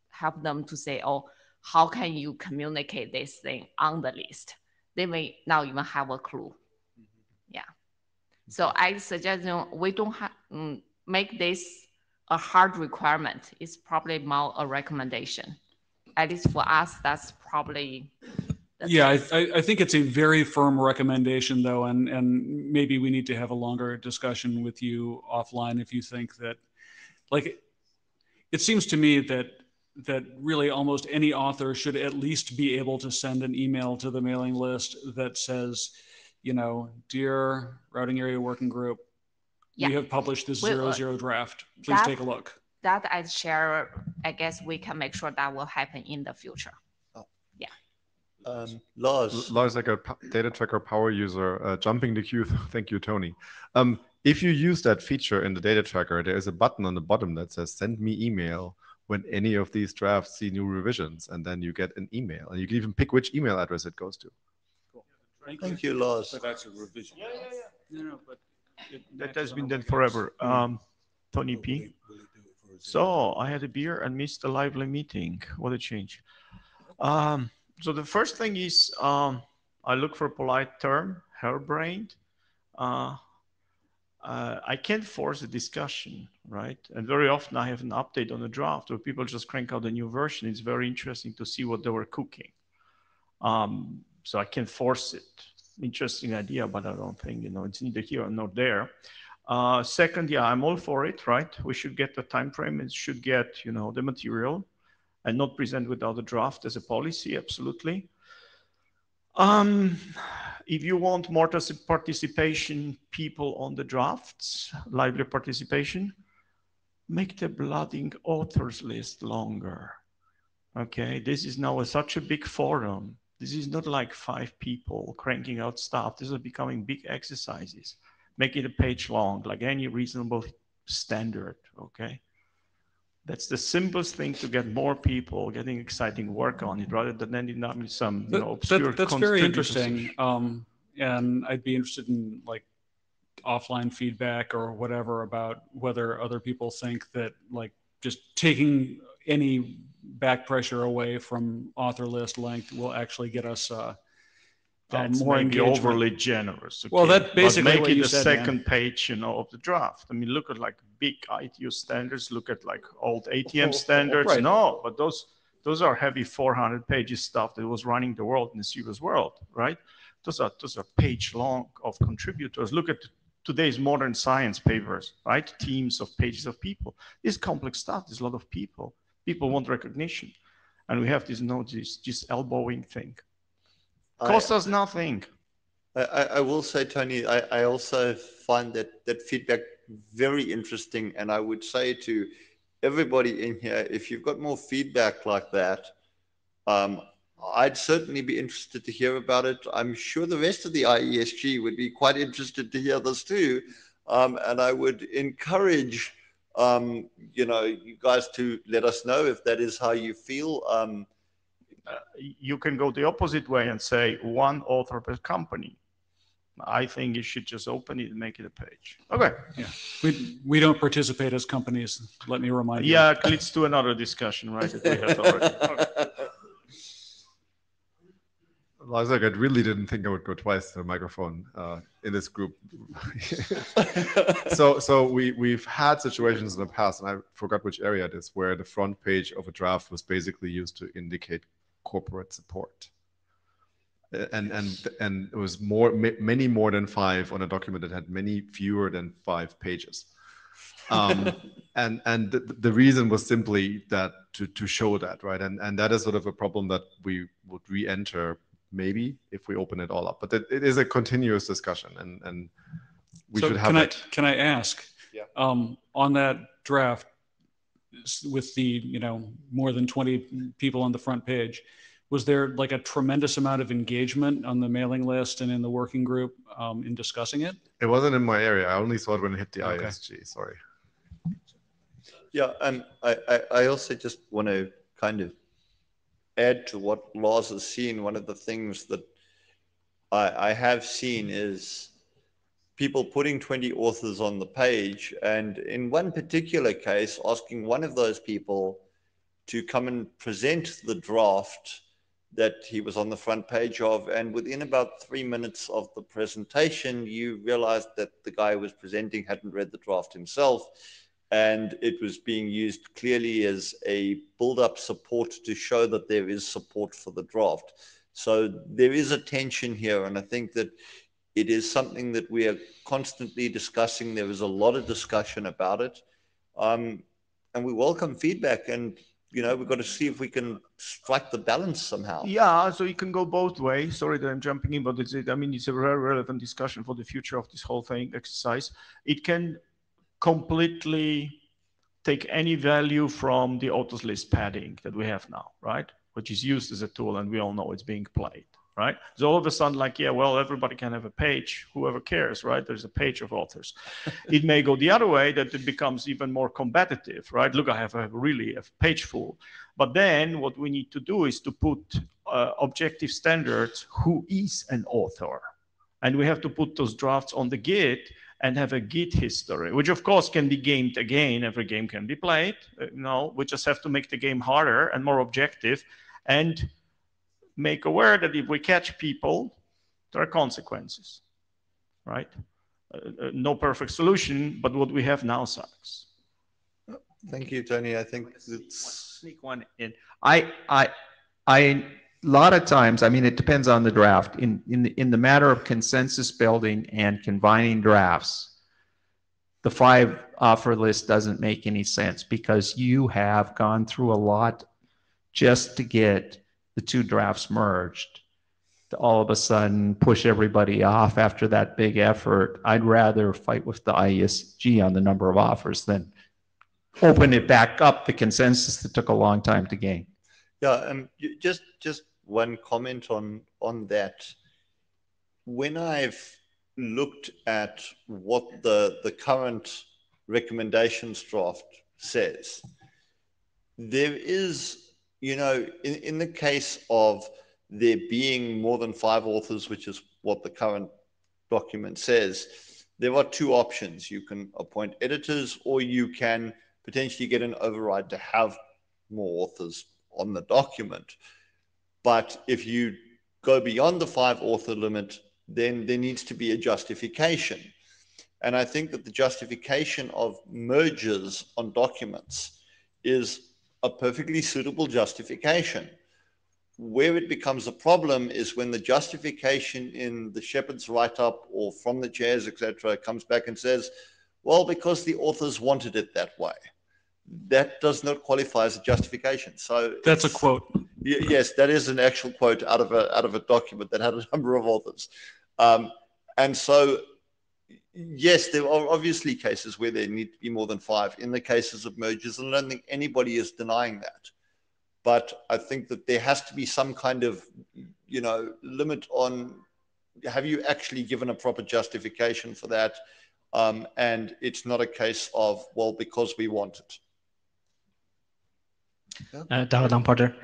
help them to say, oh, how can you communicate this thing on the list? They may not even have a clue. So I suggest you know, we don't have um, make this a hard requirement. It's probably more a recommendation. At least for us, that's probably yeah, I, I think it's a very firm recommendation, though, and and maybe we need to have a longer discussion with you offline if you think that, like, it seems to me that that really almost any author should at least be able to send an email to the mailing list that says, you know, dear routing area working group, Yeah. we have published this We- zero uh, draft. Please that- take a look. That as share, I guess we can make sure that will happen in the future. Yeah. Um, Lars. Lars, like a Datatracker power user, uh, jumping the queue. (laughs) Thank you, Tony. Um, if you use that feature in the Datatracker, there is a button on the bottom that says "Send me email" when any of these drafts see new revisions, and then you get an email, and you can even pick which email address it goes to. Thank you, Lars. So that's a revision. Yeah, yeah, yeah. No, no, but it That has been done forever. Um, Tony P. So I had a beer and missed a lively meeting. What a change. Um, so the first thing is um, I look for a polite term, harebrained. Uh, uh, I can't force a discussion, right? And very often I have an update on a draft where people just crank out a new version. It's very interesting to see what they were cooking. Um, so I can't force it. Interesting idea, but I don't think you know it's neither here or not there. Uh, second, yeah, I'm all for it, right? We should get the time frame. It should get you know the material, and not present without a draft as a policy. Absolutely. Um, if you want more participation, people on the drafts, lively participation, make the blooding authors list longer. Okay, this is now a, such a big forum. This is not like five people cranking out stuff. These are becoming big exercises. Make it a page long, like any reasonable standard. Okay. That's the simplest thing to get more people getting exciting work on it rather than ending up with some you That- know, that- obscure that's very interesting. Um, and I'd be interested in like offline feedback or whatever about whether other people think that like just taking any back pressure away from author list length will actually get us uh, That's more maybe engagement. overly generous. Well, okay? that But basically make what it the said, man. second page, you know, of the draft. I mean, look at like big ITU standards. Look at like old ATM standards. Right. No, but those those are heavy 400 pages stuff that was running the world in the serious world, right? Those are those are page long of contributors. Look at today's modern science papers, right? Teams of pages of people. This complex stuff. There's a lot of people. People want recognition, and we have this no this this elbowing thing. I- Cost us nothing. I, I, I will say, Tony, I, I also find that, that feedback very interesting. And I would say to everybody in here, if you've got more feedback like that, um, I'd certainly be interested to hear about it. I'm sure the rest of the IESG would be quite interested to hear this too. Um, and I would encourage, um, you know, you guys to let us know if that is how you feel. Um, you can go the opposite way and say one author per company. I think you should just open it and make it a page. Okay. Yeah, we we don't participate as companies. Let me remind you. Yeah, it leads to another discussion, right? that we had (laughs) already. Okay. Like, I really didn't think I would go twice to the microphone uh, in this group. (laughs) so, so we we've had situations in the past, and I forgot which area it is, where the front page of a draft was basically used to indicate corporate support. And and and it was more ma- many more than five on a document that had many fewer than five pages. Um, (laughs) and and the, the reason was simply that to, to show that right and and that is sort of a problem that we would re-enter maybe if we open it all up but it, it is a continuous discussion and and we So should have can it I, can I ask? Yeah. Um, on that draft, with the, you know, more than twenty people on the front page, was there like a tremendous amount of engagement on the mailing list and in the working group, um, in discussing it? it wasn't in my area i only saw it when it hit the Okay. isg sorry Yeah, and I, I, I also just want to kind of add to what Lars has seen. One of the things that I, I have seen is people putting 20 authors on the page, and in one particular case, asking one of those people to come and present the draft that he was on the front page of. And within about three minutes of the presentation, you realized that the guy who was presenting hadn't read the draft himself and it was being used clearly as a build-up support to show that there is support for the draft. So there is a tension here, and I think that it is something that we are constantly discussing. There is a lot of discussion about it, um, and we welcome feedback. And you know, we've got to see if we can strike the balance somehow. Yeah, so it can go both ways. Sorry that I'm jumping in, but it's, I mean, it's a very relevant discussion for the future of this whole thing exercise. It can completely take any value from the autos list padding that we have now, right? Which is used as a tool, and we all know it's being played, right? So all of a sudden, like, yeah, well, everybody can have a page. Whoever cares, right? There's a page of authors. (laughs) it may go the other way that it becomes even more combative, right? Look, I have a really a page full. But then what we need to do is to put uh, objective standards. Who is an author? And we have to put those drafts on the Git and have a Git history, which of course can be gamed again. Every game can be played. Uh, no, we just have to make the game harder and more objective and make aware that if we catch people, there are consequences, right? Uh, uh, no perfect solution, but what we have now sucks. Thank you, Tony. I think it's sneak one in. I, I, I, a lot of times, I mean, it depends on the draft. In, in, the, in the matter of consensus building and combining drafts, the five offer list doesn't make any sense because you have gone through a lot just to get the two drafts merged. To all of a sudden push everybody off after that big effort. I'd rather fight with the ISG on the number of offers than open it back up the consensus that took a long time to gain. Yeah, um, just just one comment on on that. When I've looked at what the the current recommendations draft says, there is, you know, in, in the case of there being more than five authors, which is what the current document says, there are two options. You can appoint editors, or you can potentially get an override to have more authors on the document. But if you go beyond the five author limit, then there needs to be a justification. And I think that the justification of mergers on documents is a perfectly suitable justification. Where it becomes a problem is when the justification in the shepherd's write up or from the chairs, etc., comes back and says, well, because the authors wanted it that way. That does not qualify as a justification. So That's a quote. Yes, that is an actual quote out of a out of a document that had a (laughs) number of authors, um, and so yes, there are obviously cases where there need to be more than five in the cases of mergers, and I don't think anybody is denying that. But I think that there has to be some kind of you know limit on have you actually given a proper justification for that, um, and it's not a case of well because we want it. Uh, Daradan Potter.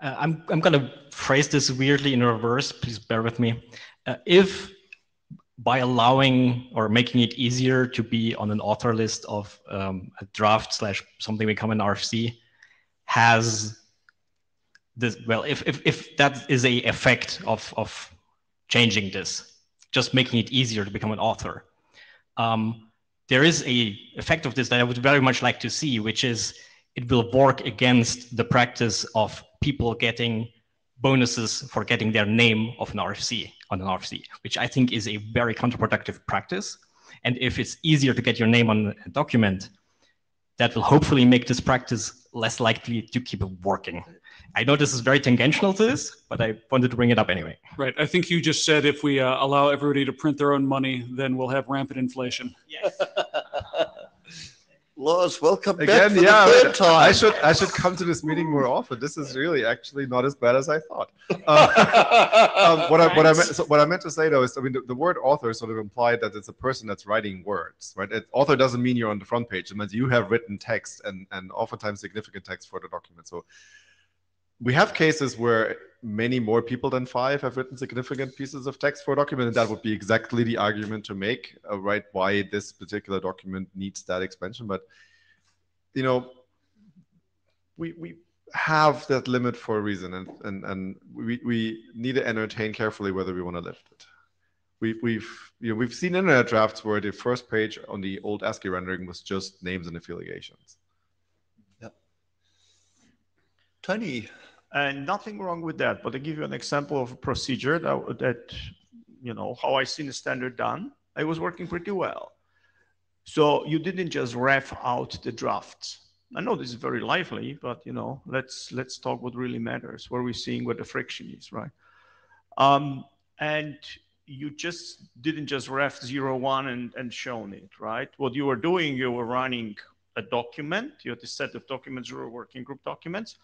Uh, I'm, I'm going to phrase this weirdly in reverse. Please bear with me. Uh, if by allowing or making it easier to be on an author list of um, a draft slash something become an RFC has this, well, if, if, if that is a effect of, of changing this, just making it easier to become an author, um, there is a effect of this that I would very much like to see, which is it will work against the practice of people getting bonuses for getting their name of an RFC on an RFC, which I think is a very counterproductive practice. And if it's easier to get your name on a document, that will hopefully make this practice less likely to keep working. I know this is very tangential to this, but I wanted to bring it up anyway. Right. I think you just said if we uh, allow everybody to print their own money, then we'll have rampant inflation. Yes. (laughs) Lars, welcome back Again, for yeah, the I- third time. I should I should come to this meeting more often. This is really actually not as bad as I thought. (laughs) Um, um, what I what I meant so what I meant to say though is I mean the, the word author sort of implied that it's a person that's writing words, right? It, author doesn't mean you're on the front page. It means you have written text and and oftentimes significant text for the document. So we have cases where many more people than five have written significant pieces of text for a document, and that would be exactly the argument to make, uh, right? Why this particular document needs that expansion, but you know, we we have that limit for a reason, and and and we we need to entertain carefully whether we want to lift it. We've we've you know we've seen internet drafts where the first page on the old ASCII rendering was just names and affiliations. Yeah. Tony. And nothing wrong with that, but I give you an example of a procedure that, that you know, how I seen the standard done. it was working pretty well. So you didn't just ref out the drafts. I know this is very lively, but you know, let's let's talk what really matters, where we're seeing where the friction is, right? Um, and you just didn't just ref zero one and, and shown it, right? What you were doing, you were running a document, you had a set of documents, your working group documents,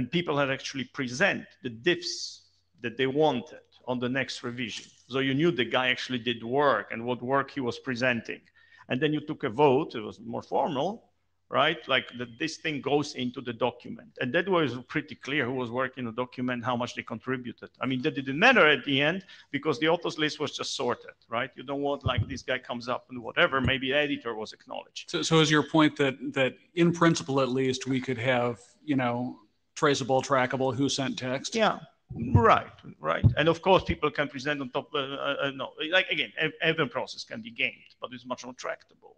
and people had actually present the diffs that they wanted on the next revision. So you knew the guy actually did work and what work he was presenting. And then you took a vote, it was more formal, right? Like that this thing goes into the document. And that was pretty clear who was working the document, how much they contributed. I mean, that didn't matter at the end because the authors list was just sorted, right? You don't want like this guy comes up and whatever, maybe editor was acknowledged. So, so is your point that that in principle, at least, we could have you know traceable, trackable, who sent text? Yeah. Right, right, and of course, people can present on top. Uh, uh, no, like again, ev- every process can be gamed, but it's much more tractable,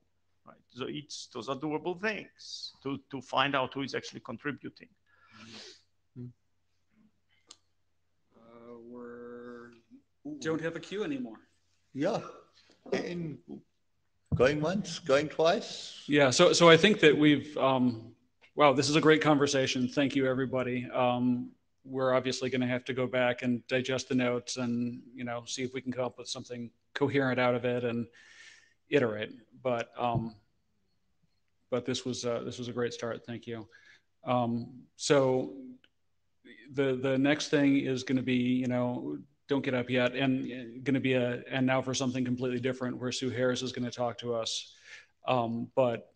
right? So it's those are doable things to to find out who is actually contributing. Uh, we're don't have a queue anymore. Yeah. And going once, going twice. Yeah, so so I think that we've um, wow, this is a great conversation. Thank you, everybody. Um, we're obviously going to have to go back and digest the notes and you know see if we can come up with something coherent out of it and iterate. But um, but this was uh, this was a great start. Thank you. Um, so the the next thing is going to be you know don't get up yet and going to be a and now for something completely different where Sue Hares is going to talk to us. Um, but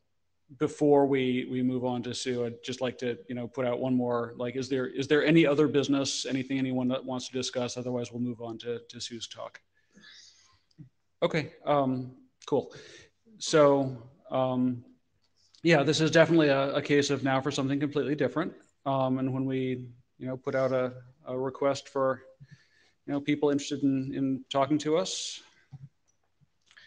before we we move on to Sue, I'd just like to you know put out one more like is there is there any other business anything anyone that wants to discuss? Otherwise, we'll move on to to Sue's talk. Okay, um, cool. So um, yeah, this is definitely a, a case of now for something completely different. Um, and when we you know put out a, a request for you know people interested in in talking to us.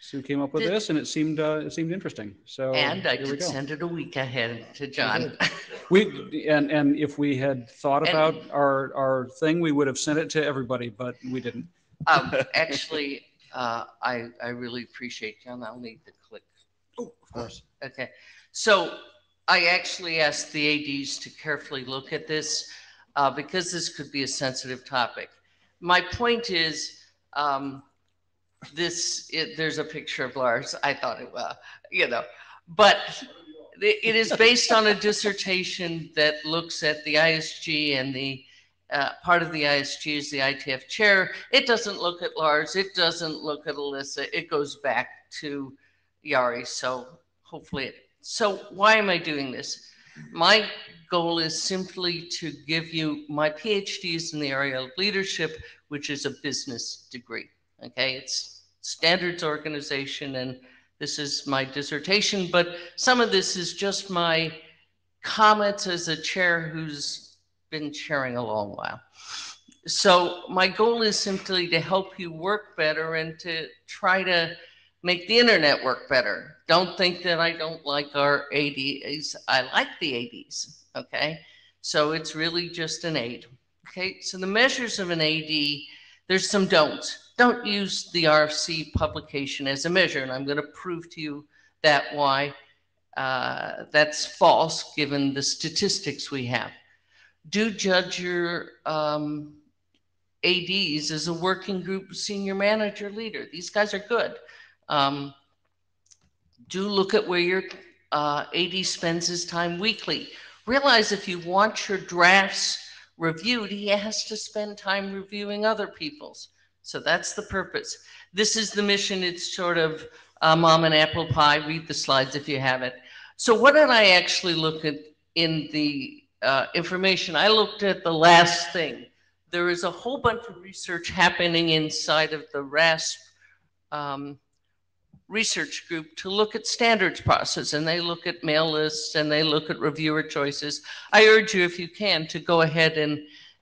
Sue came up with Did- this, and it seemed uh, it seemed interesting. So And I we send it a week ahead to John. (laughs) We and and if we had thought And- about our our thing, we would have sent it to everybody, but we didn't. Um, (laughs) actually, uh, I, I really appreciate, John, I'll need the click. Oh, of course. Okay, so I actually asked the ADs to carefully look at this uh, because this could be a sensitive topic. My point is, um, this, it, there's a picture of Lars. I thought it was, you know, but it is based on a dissertation that looks at the ISG and the uh, part of the ISG is the ITF chair. It doesn't look at Lars. It doesn't look at Alissa. It goes back to Jari. So hopefully, it, so why am I doing this? My goal is simply to give you my PhDs in the area of leadership, which is a business degree. Okay, it's standards organization, and this is my dissertation. But some of this is just my comments as a chair who's been chairing a long while. So my goal is simply to help you work better and to try to make the internet work better. Don't think that I don't like our ADs. I like the ADs, okay? So it's really just an aid. Okay, so the measures of an AD, there's some don'ts. Don't use the RFC publication as a measure, and I'm going to prove to you that why uh, that's false given the statistics we have. Do judge your um, ADs as a working group senior manager leader. These guys are good. Um, do look at where your uh, AD spends his time weekly. Realize if you want your drafts reviewed, he has to spend time reviewing other people's. So that's the purpose. This is the mission. It's sort of uh, mom and apple pie. Read the slides if you have it. So what did I actually look at in the uh, information? I looked at the last thing. There is a whole bunch of research happening inside of the RASP um, research group to look at standards process and they look at mail lists and they look at reviewer choices. I urge you, if you can, to go ahead and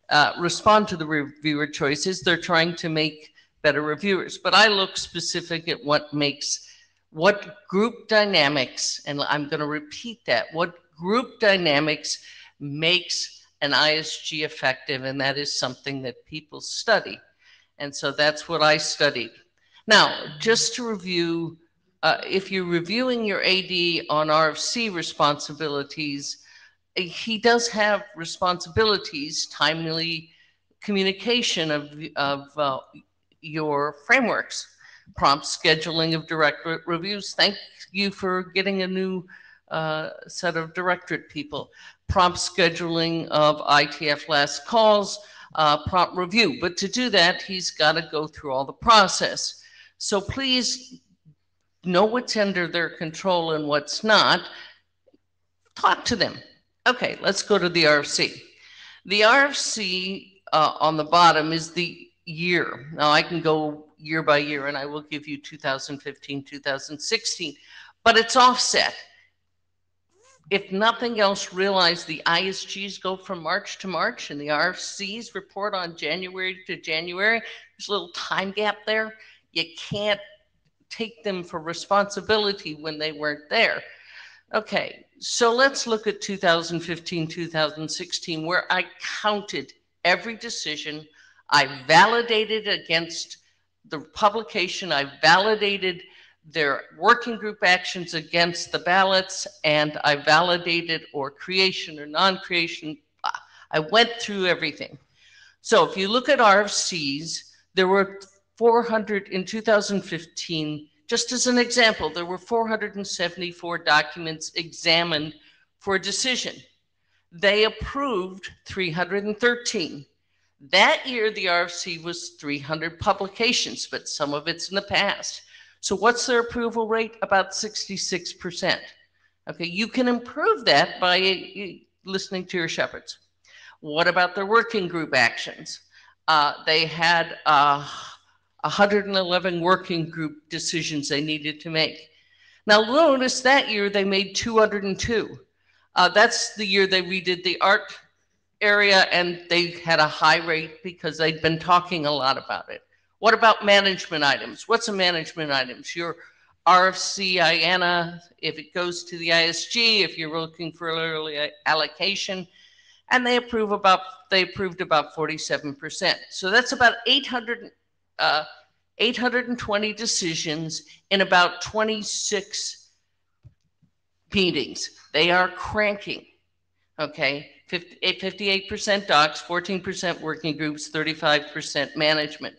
uh, respond to the reviewer choices. They're trying to make better reviewers, but I look specific at what makes what group dynamics, and I'm going to repeat that, what group dynamics makes an ISG effective, and that is something that people study. And so that's what I studied. Now, just to review, uh, if you're reviewing your AD on RFC responsibilities, he does have responsibilities, timely communication of, of uh, your frameworks, prompt scheduling of directorate reviews. Thank you for getting a new uh, set of directorate people. Prompt scheduling of ITF last calls, uh, prompt review. But to do that, he's got to go through all the process. So please know what's under their control and what's not. Talk to them. Okay, let's go to the RFC. The RFC uh, on the bottom is the year. Now I can go year by year and I will give you 2015, 2016, but it's offset. If nothing else, realize the ISGs go from March to March and the RFCs report on January to January. There's a little time gap there you can't take them for responsibility when they weren't there. Okay, so let's look at 2015, 2016, where I counted every decision. I validated against the publication, I validated their working group actions against the ballots, and I validated or creation or non creation. I went through everything. So if you look at RFCs, there were 400 in 2015, just as an example, there were 474 documents examined for a decision. They approved 313. That year, the RFC was 300 publications, but some of it's in the past. So what's their approval rate? About 66%. Okay, you can improve that by uh, listening to your shepherds. What about their working group actions? Uh, they had uh, 111 working group decisions they needed to make. Now, notice that year they made 202. Uh, that's the year they redid the art area and they had a high rate because they'd been talking a lot about it. What about management items? What's a management items? Your RFC IANA, if it goes to the ISG, if you're looking for an early allocation, and they approve about they approved about 47%. So that's about 800 uh, 820 decisions in about 26 meetings. They are cranking. Okay, 50, 58% docs, 14% working groups, 35% management.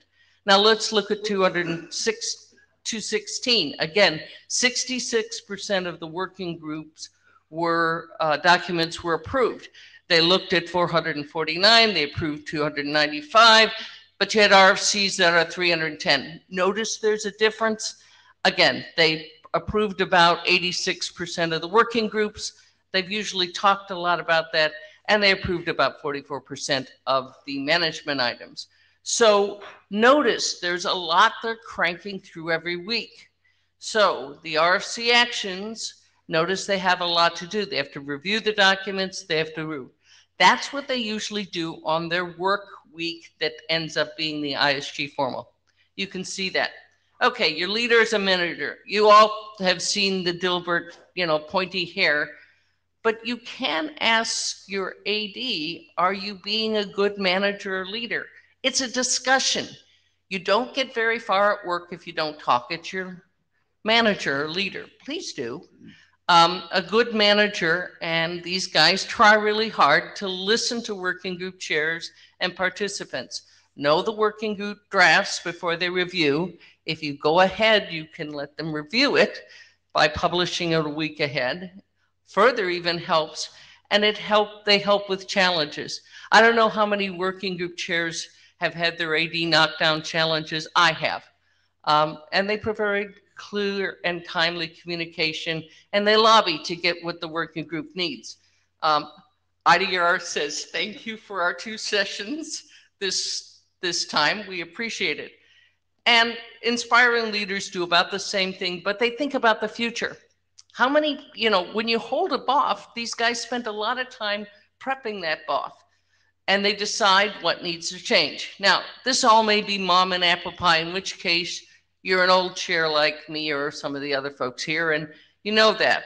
Now let's look at 206, 216. Again, 66% of the working groups were uh, documents were approved. They looked at 449, they approved 295 but you had RFCs that are 310. Notice there's a difference. Again, they approved about 86% of the working groups. They've usually talked a lot about that, and they approved about 44% of the management items. So notice there's a lot they're cranking through every week. So the RFC actions, notice they have a lot to do. They have to review the documents, they have to, that's what they usually do on their work week that ends up being the ISG formal. You can see that. Okay, your leader is a manager. You all have seen the Dilbert, you know, pointy hair. but you can ask your AD, are you being a good manager or leader? It's a discussion. You don't get very far at work if you don't talk at your manager or leader. Please do. Um, a good manager and these guys try really hard to listen to working group chairs and participants. Know the working group drafts before they review. If you go ahead, you can let them review it by publishing it a week ahead. Further even helps, and it help they help with challenges. I don't know how many working group chairs have had their AD knockdown challenges. I have. Um, and they provide clear and timely communication, and they lobby to get what the working group needs. Um, IDR says, thank you for our two sessions this, this time. We appreciate it. And inspiring leaders do about the same thing, but they think about the future. How many, you know, when you hold a BOF, these guys spend a lot of time prepping that BOF and they decide what needs to change. Now, this all may be mom and apple pie, in which case you're an old chair like me or some of the other folks here, and you know that.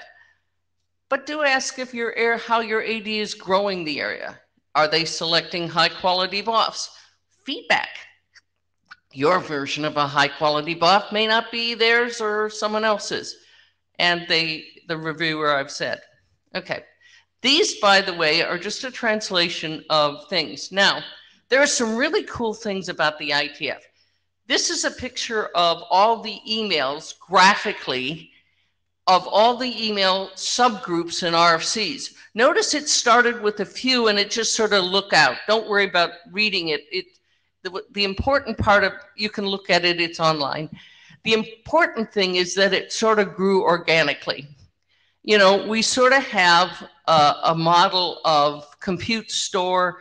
But do ask if your air how your AD is growing the area. Are they selecting high quality BOFs? Feedback. Your version of a high quality BOF may not be theirs or someone else's. And they the reviewer I've said. Okay. These, by the way, are just a translation of things. Now, there are some really cool things about the IETF. This is a picture of all the emails graphically of all the email subgroups and RFCs. Notice it started with a few and it just sort of look out. Don't worry about reading it. It the, the important part of you can look at it, it's online. The important thing is that it sort of grew organically you know, we sort of have a, a model of compute store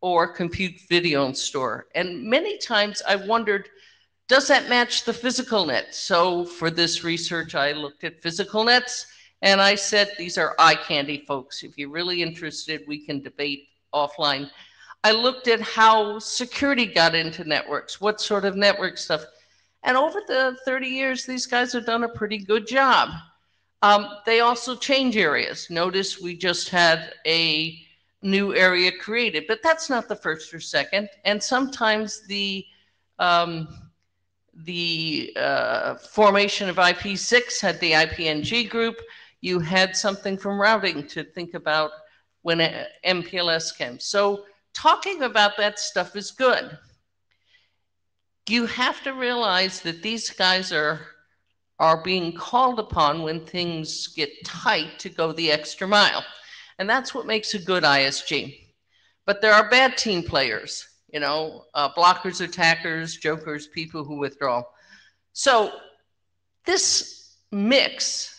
or compute video store. And many times I wondered, does that match the physical net? So for this research, I looked at physical nets and I said, these are eye candy, folks. If you're really interested, we can debate offline. I looked at how security got into networks, what sort of network stuff. And over the 30 years, these guys have done a pretty good job. Um, they also change areas. Notice we just had a new area created, but that's not the first or second. And sometimes the um, the uh, formation of IP6 had the IPNG group. You had something from routing to think about when MPLS came. So talking about that stuff is good. You have to realize that these guys are are being called upon when things get tight to go the extra mile. And that's what makes a good ISG. But there are bad team players, you know, uh, blockers, attackers, jokers, people who withdraw. So this mix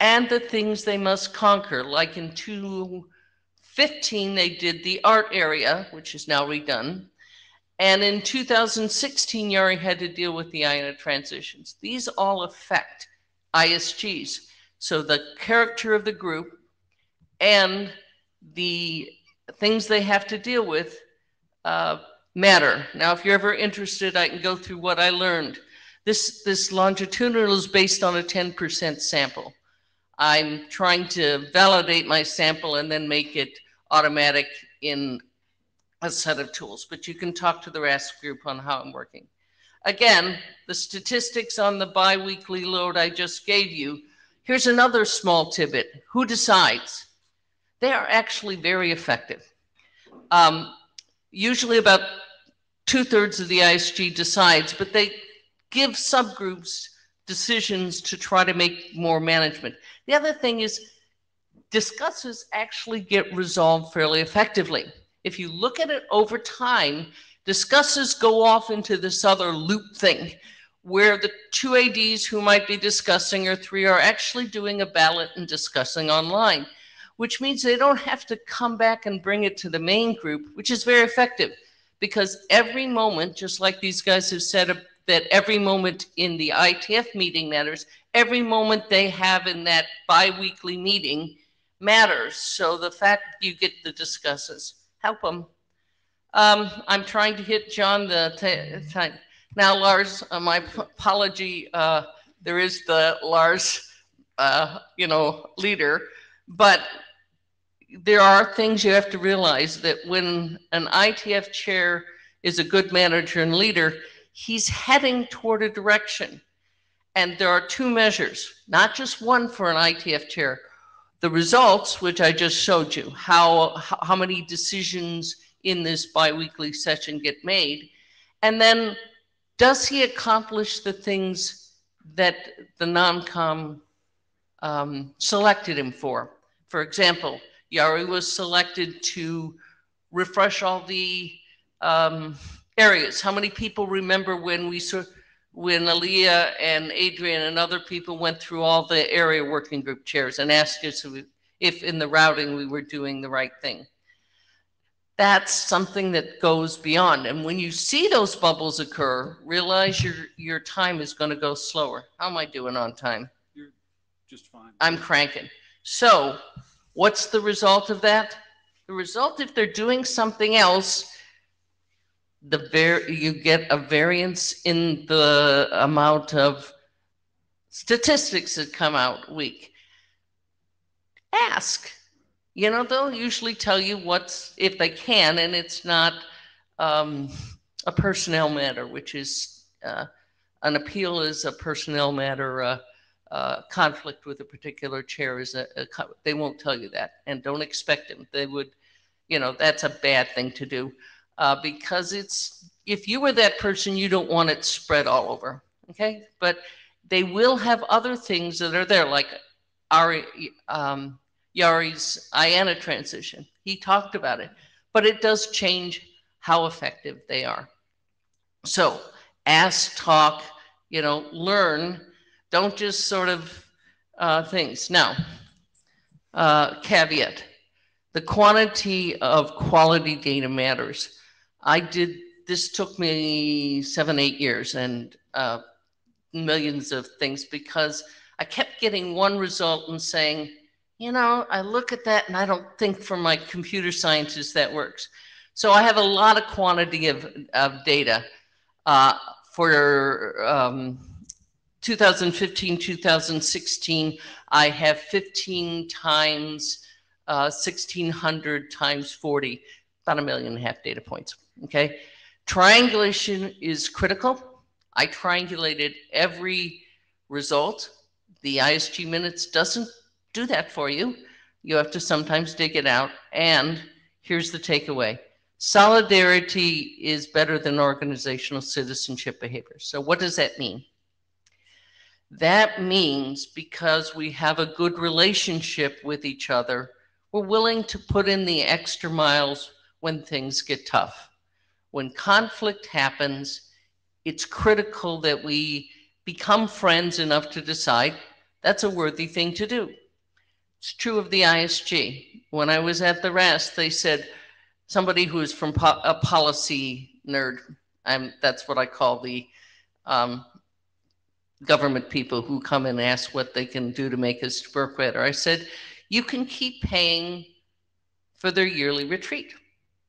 and the things they must conquer, like in 2015, they did the art area, which is now redone. And in 2016, Jari had to deal with the IANA transitions. These all affect ISGs. So the character of the group and the things they have to deal with uh, matter. Now, if you're ever interested, I can go through what I learned. This, this longitudinal is based on a 10% sample. I'm trying to validate my sample and then make it automatic in a set of tools, but you can talk to the RASP group on how I'm working. Again, the statistics on the biweekly load I just gave you. Here's another small tidbit. Who decides? They are actually very effective. Um, usually about two thirds of the ISG decides, but they give subgroups decisions to try to make more management. The other thing is discusses actually get resolved fairly effectively if you look at it over time, discusses go off into this other loop thing where the two ADs who might be discussing or three are actually doing a ballot and discussing online, which means they don't have to come back and bring it to the main group, which is very effective because every moment, just like these guys have said that every moment in the ITF meeting matters, every moment they have in that biweekly meeting matters. So the fact you get the discusses help them. Um, I'm trying to hit John the time. Now, Lars, uh, my apology. Uh, there is the Lars, uh, you know, leader, but there are things you have to realize that when an ITF chair is a good manager and leader, he's heading toward a direction. And there are two measures, not just one for an ITF chair. The results, which I just showed you, how, how many decisions in this biweekly session get made. And then does he accomplish the things that the NOMCOM um, selected him for? For example, Jari was selected to refresh all the um, areas. How many people remember when we saw, when Alia and Adrian and other people went through all the area working group chairs and asked us if, if in the routing we were doing the right thing? That's something that goes beyond. And when you see those bubbles occur, realize your your time is going to go slower. How am I doing on time? You're just fine. I'm cranking. So What's the result of that? The result, if they're doing something else, the var- you get a variance in the amount of statistics that come out week. Ask. You know, they'll usually tell you what's, if they can, and it's not um, a personnel matter, which is uh, an appeal is a personnel matter. Uh, uh, conflict with a particular chair is a, a, they won't tell you that and don't expect them. They would you know that's a bad thing to do uh, because it's if you were that person you don't want it spread all over okay? But they will have other things that are there like Ari, um, Jari's IANA transition. He talked about it but it does change how effective they are. So ask talk you know learn don't just sort of uh, things. Now, uh, caveat the quantity of quality data matters. I did this took me seven, eight years and uh, millions of things because I kept getting one result and saying, you know, I look at that and I don't think for my computer scientist that works. So I have a lot of quantity of, of data uh, for um, 2015, 2016, I have 15 times uh, 1600 times 40, about a million and a half data points. Okay. Triangulation is critical. I triangulated every result. The IESG minutes doesn't do that for you. You have to sometimes dig it out. And here's the takeaway solidarity is better than organizational citizenship behavior. So, what does that mean? That means because we have a good relationship with each other, we're willing to put in the extra miles when things get tough. When conflict happens, it's critical that we become friends enough to decide that's a worthy thing to do. It's true of the IESG. When I was at the RAS, they said somebody who is from po- a policy nerd, I'm, that's what I call the um, government people who come and ask what they can do to make us work better. I said, you can keep paying for their yearly retreat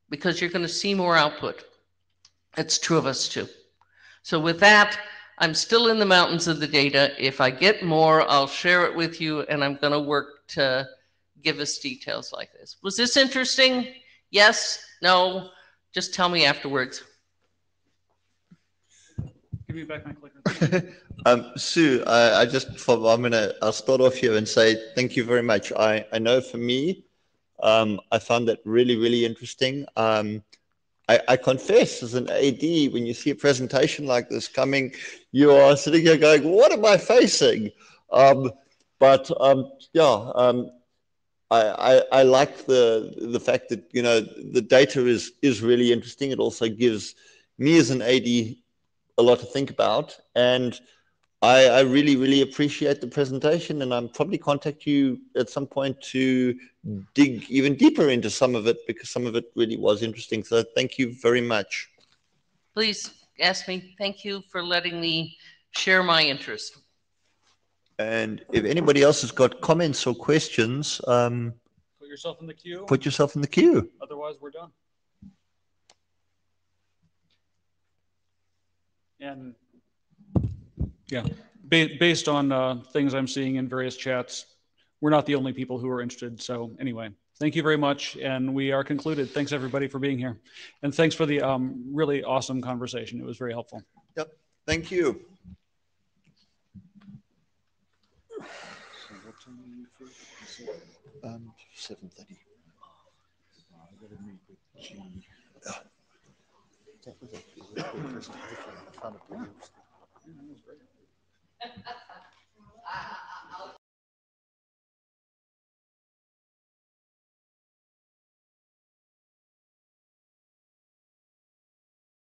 because you're going to see more output. It's true of us too. So with that, I'm still in the mountains of the data. If I get more, I'll share it with you and I'm going to work to give us details like this. Was this interesting? Yes? No? Just tell me afterwards. Give me back my clicker. (laughs) um, Sue, I, I just for I'm gonna I'll start off here and say thank you very much. I I know for me, um, I found that really really interesting. Um, I, I confess, as an AD, when you see a presentation like this coming, you are sitting here going, "What am I facing?" Um, but um, yeah, um, I, I, I, like the the fact that you know the data is is really interesting. It also gives me as an AD a lot to think about. And I, I, really, really appreciate the presentation, and I'm probably contact you at some point to dig even deeper into some of it because some of it really was interesting. So thank you very much. Please ask me. Thank you for letting me share my interest. And if anybody else has got comments or questions, um, put yourself in the queue. Put yourself in the queue. Otherwise, we're done. And yeah, ba based on uh, things I'm seeing in various chats, we're not the only people who are interested. So anyway, thank you very much. And we are concluded. Thanks everybody for being here. And thanks for the um, really awesome conversation. It was very helpful. Yep. Thank you. Um, seven thirty. That was a- it was the first time I found a ah. (laughs)